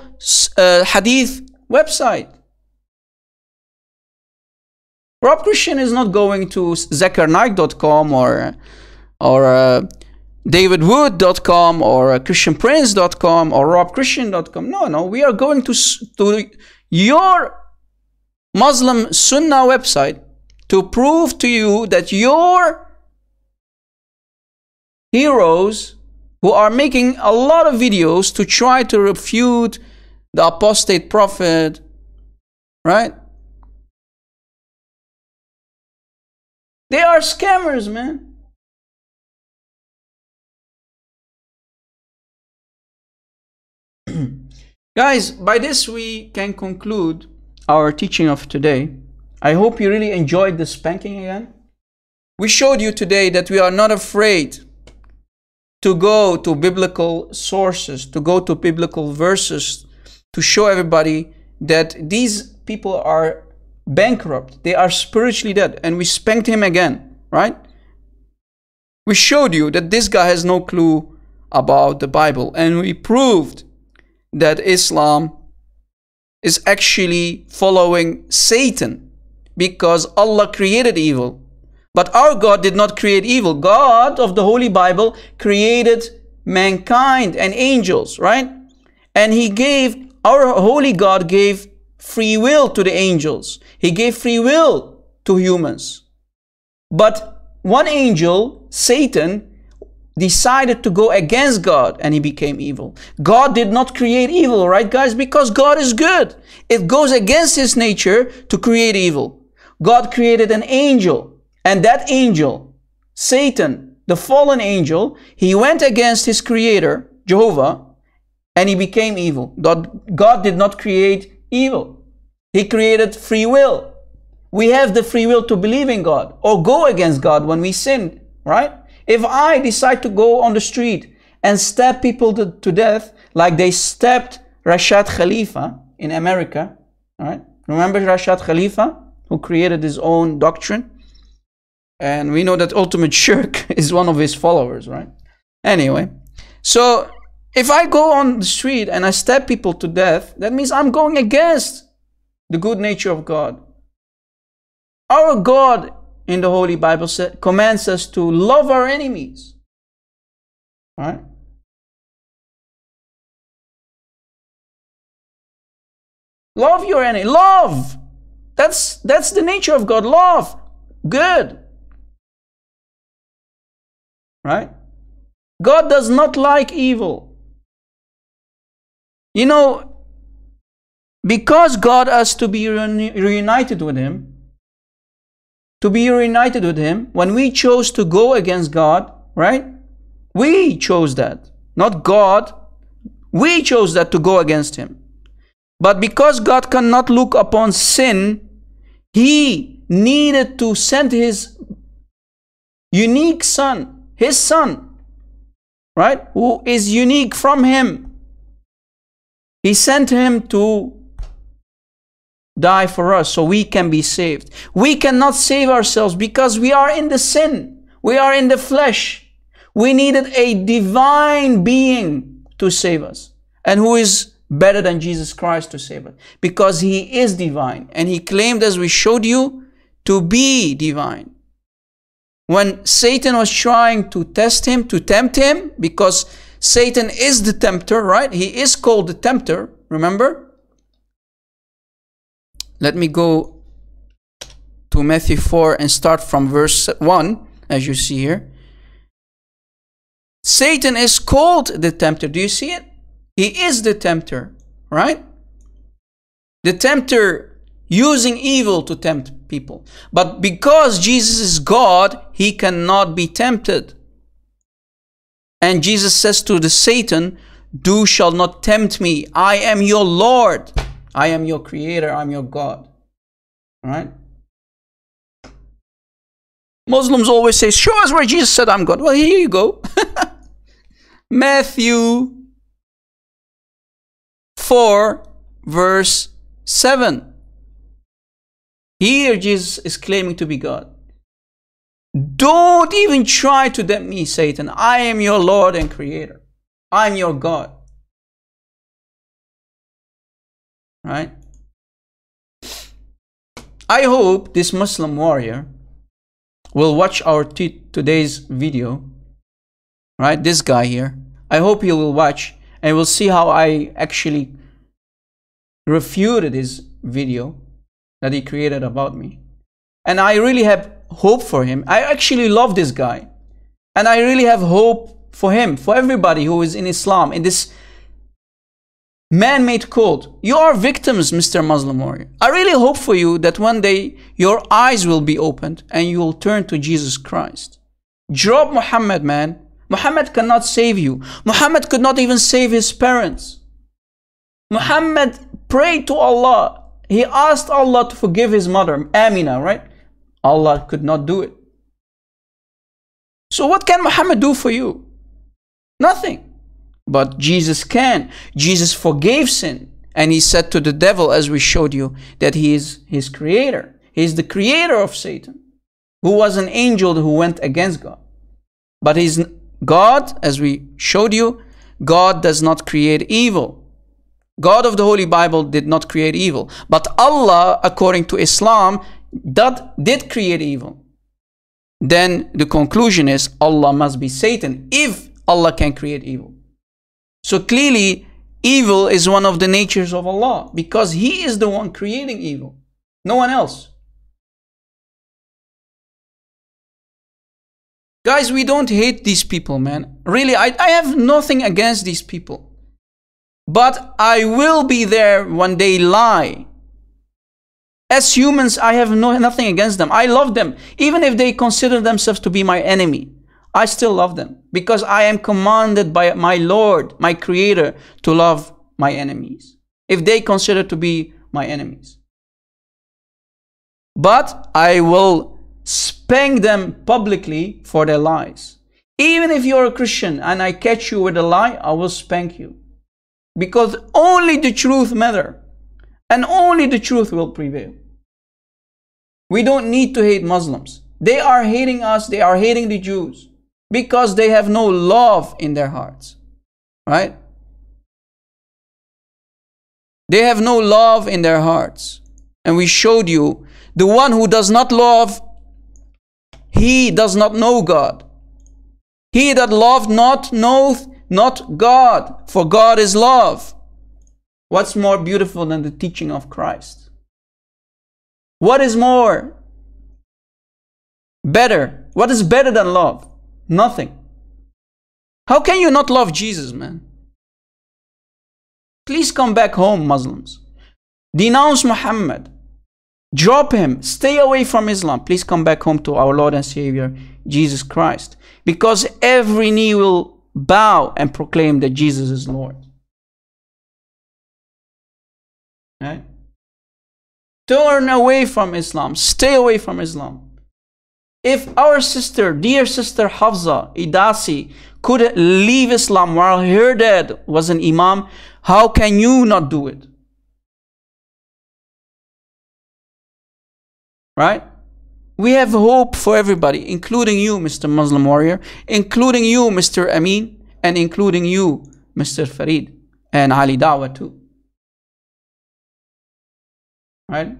Speaker 1: uh, hadith website. Rob Christian is not going to zakirnaik.com or or uh, davidwood.com or uh, christianprince.com or robchristian.com. No, no, we are going to to your Muslim Sunnah website to prove to you that your heroes who are making a lot of videos to try to refute the apostate prophet, right? They are scammers, man. Guys, by this we can conclude our teaching of today. I hope you really enjoyed the spanking again. We showed you today that we are not afraid to go to biblical sources, to go to biblical verses, to show everybody that these people are bankrupt. They are spiritually dead. And we spanked him again, right? We showed you that this guy has no clue about the Bible. And we proved that Islam is actually following Satan because Allah created evil. But our God did not create evil. God of the Holy Bible created mankind and angels, right? And He gave, our Holy God gave free will to the angels. He gave free will to humans. But one angel, Satan, decided to go against God and he became evil. God did not create evil, right guys? Because God is good. It goes against his nature to create evil. God created an angel and that angel, Satan, the fallen angel, he went against his creator, Jehovah, and he became evil. God, God did not create evil. He created free will. We have the free will to believe in God or go against God when we sin, right? If I decide to go on the street and stab people to, to death like they stabbed Rashad Khalifa in America, right? Remember Rashad Khalifa who created his own doctrine? And we know that Ultimate Shirk is one of his followers, right? Anyway, so if I go on the street and I stab people to death, that means I'm going against the good nature of God. Our God in the Holy Bible sa- commands us to love our enemies. Right? Love your enemy. Love. That's that's the nature of God. Love. Good. Right? God does not like evil. You know, because God has to be reunited with Him, to be reunited with Him, when we chose to go against God, right? We chose that, not God. We chose that to go against Him. But because God cannot look upon sin, He needed to send His unique Son, His Son, right? Who is unique from Him. He sent Him to die for us so we can be saved. We cannot save ourselves because we are in the sin. We are in the flesh. We needed a divine being to save us. And who is better than Jesus Christ to save us? Because he is divine. And he claimed, as we showed you, to be divine. When Satan was trying to test him, to tempt him, because Satan is the tempter, right? He is called the tempter, remember? Let me go to Matthew 4 and start from verse 1, as you see here. Satan is called the tempter. Do you see it? He is the tempter, right? The tempter using evil to tempt people. But because Jesus is God, he cannot be tempted. And Jesus says to the Satan, "Do shall not tempt me. I am your Lord. I am your creator. I'm your God." Right? Muslims always say, "Show us where Jesus said I'm God." Well, here you go. Matthew 4 verse 7. Here Jesus is claiming to be God. Don't even try to tempt me, Satan. I am your Lord and Creator. I'm your God. Right? I hope this Muslim warrior will watch our today's video. Right? This guy here. I hope he will watch and will see how I actually refuted his video that he created about me. And I really have hope for him. I actually love this guy. And I really have hope for him, for everybody who is in Islam, in this man made cult. You are victims, Mr. Muslim warrior. I really hope for you that one day your eyes will be opened and you will turn to Jesus Christ. Drop Muhammad, man. Muhammad cannot save you. Muhammad could not even save his parents. Muhammad prayed to Allah. He asked Allah to forgive his mother, Amina, right? Allah could not do it. So, what can Muhammad do for you? Nothing. But Jesus can. Jesus forgave sin. And he said to the devil, as we showed you, that he is his creator. He is the creator of Satan, who was an angel who went against God. But he's God, as we showed you, God does not create evil. God of the Holy Bible did not create evil. But Allah, according to Islam, that did create evil. Then the conclusion is Allah must be Satan if Allah can create evil. So clearly, evil is one of the natures of Allah because He is the one creating evil, no one else. Guys, we don't hate these people, man. Really, I, I have nothing against these people. But I will be there when they lie. As humans, I have no, nothing against them. I love them. Even if they consider themselves to be my enemy, I still love them because I am commanded by my Lord, my Creator, to love my enemies. If they consider to be my enemies. But I will spank them publicly for their lies. Even if you're a Christian and I catch you with a lie, I will spank you. Because only the truth matter. And only the truth will prevail. We don't need to hate Muslims. They are hating us, they are hating the Jews because they have no love in their hearts. Right? They have no love in their hearts. And we showed you the one who does not love he does not know God. He that loved not knoweth not God, for God is love. What's more beautiful than the teaching of Christ? What is more better? What is better than love? Nothing. How can you not love Jesus, man? Please come back home, Muslims. Denounce Muhammad. Drop him. Stay away from Islam. Please come back home to our Lord and Savior, Jesus Christ. Because every knee will bow and proclaim that Jesus is Lord. Right? Turn away from Islam. Stay away from Islam. If our sister, dear sister Hafsa Idasi, could leave Islam while her dad was an Imam, how can you not do it? Right? We have hope for everybody, including you, Mr. Muslim warrior, including you, Mr. Amin, and including you, Mr. Farid, and Ali Dawah too. Right?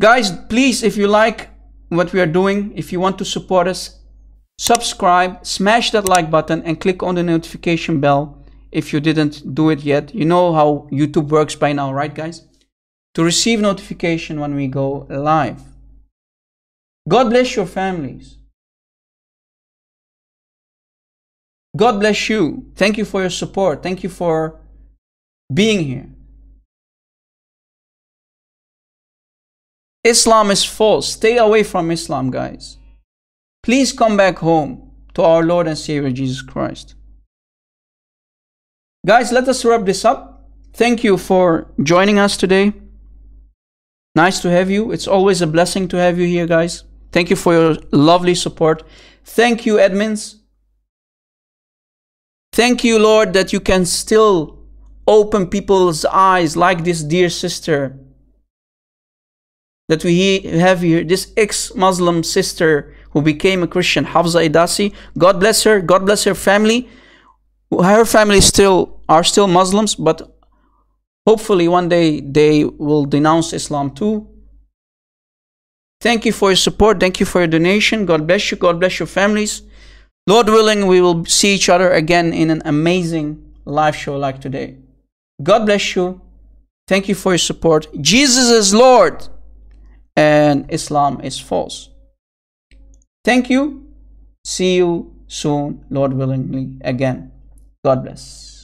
Speaker 1: Guys, please, if you like what we are doing, if you want to support us, subscribe, smash that like button, and click on the notification bell if you didn't do it yet. You know how YouTube works by now, right, guys? To receive notification when we go live. God bless your families. God bless you. Thank you for your support. Thank you for being here. Islam is false. Stay away from Islam, guys. Please come back home to our Lord and Savior Jesus Christ. Guys, let us wrap this up. Thank you for joining us today. Nice to have you. It's always a blessing to have you here, guys. Thank you for your lovely support. Thank you, admins. Thank you, Lord, that you can still open people's eyes like this dear sister that we have here, this ex-Muslim sister who became a Christian, Hafsa Idasi. God bless her. God bless her family. Her family still are still Muslims, but hopefully one day they will denounce Islam too. Thank you for your support. Thank you for your donation. God bless you. God bless your families. Lord willing, we will see each other again in an amazing live show like today. God bless you. Thank you for your support. Jesus is Lord and Islam is false. Thank you. See you soon, Lord willingly, again. God bless.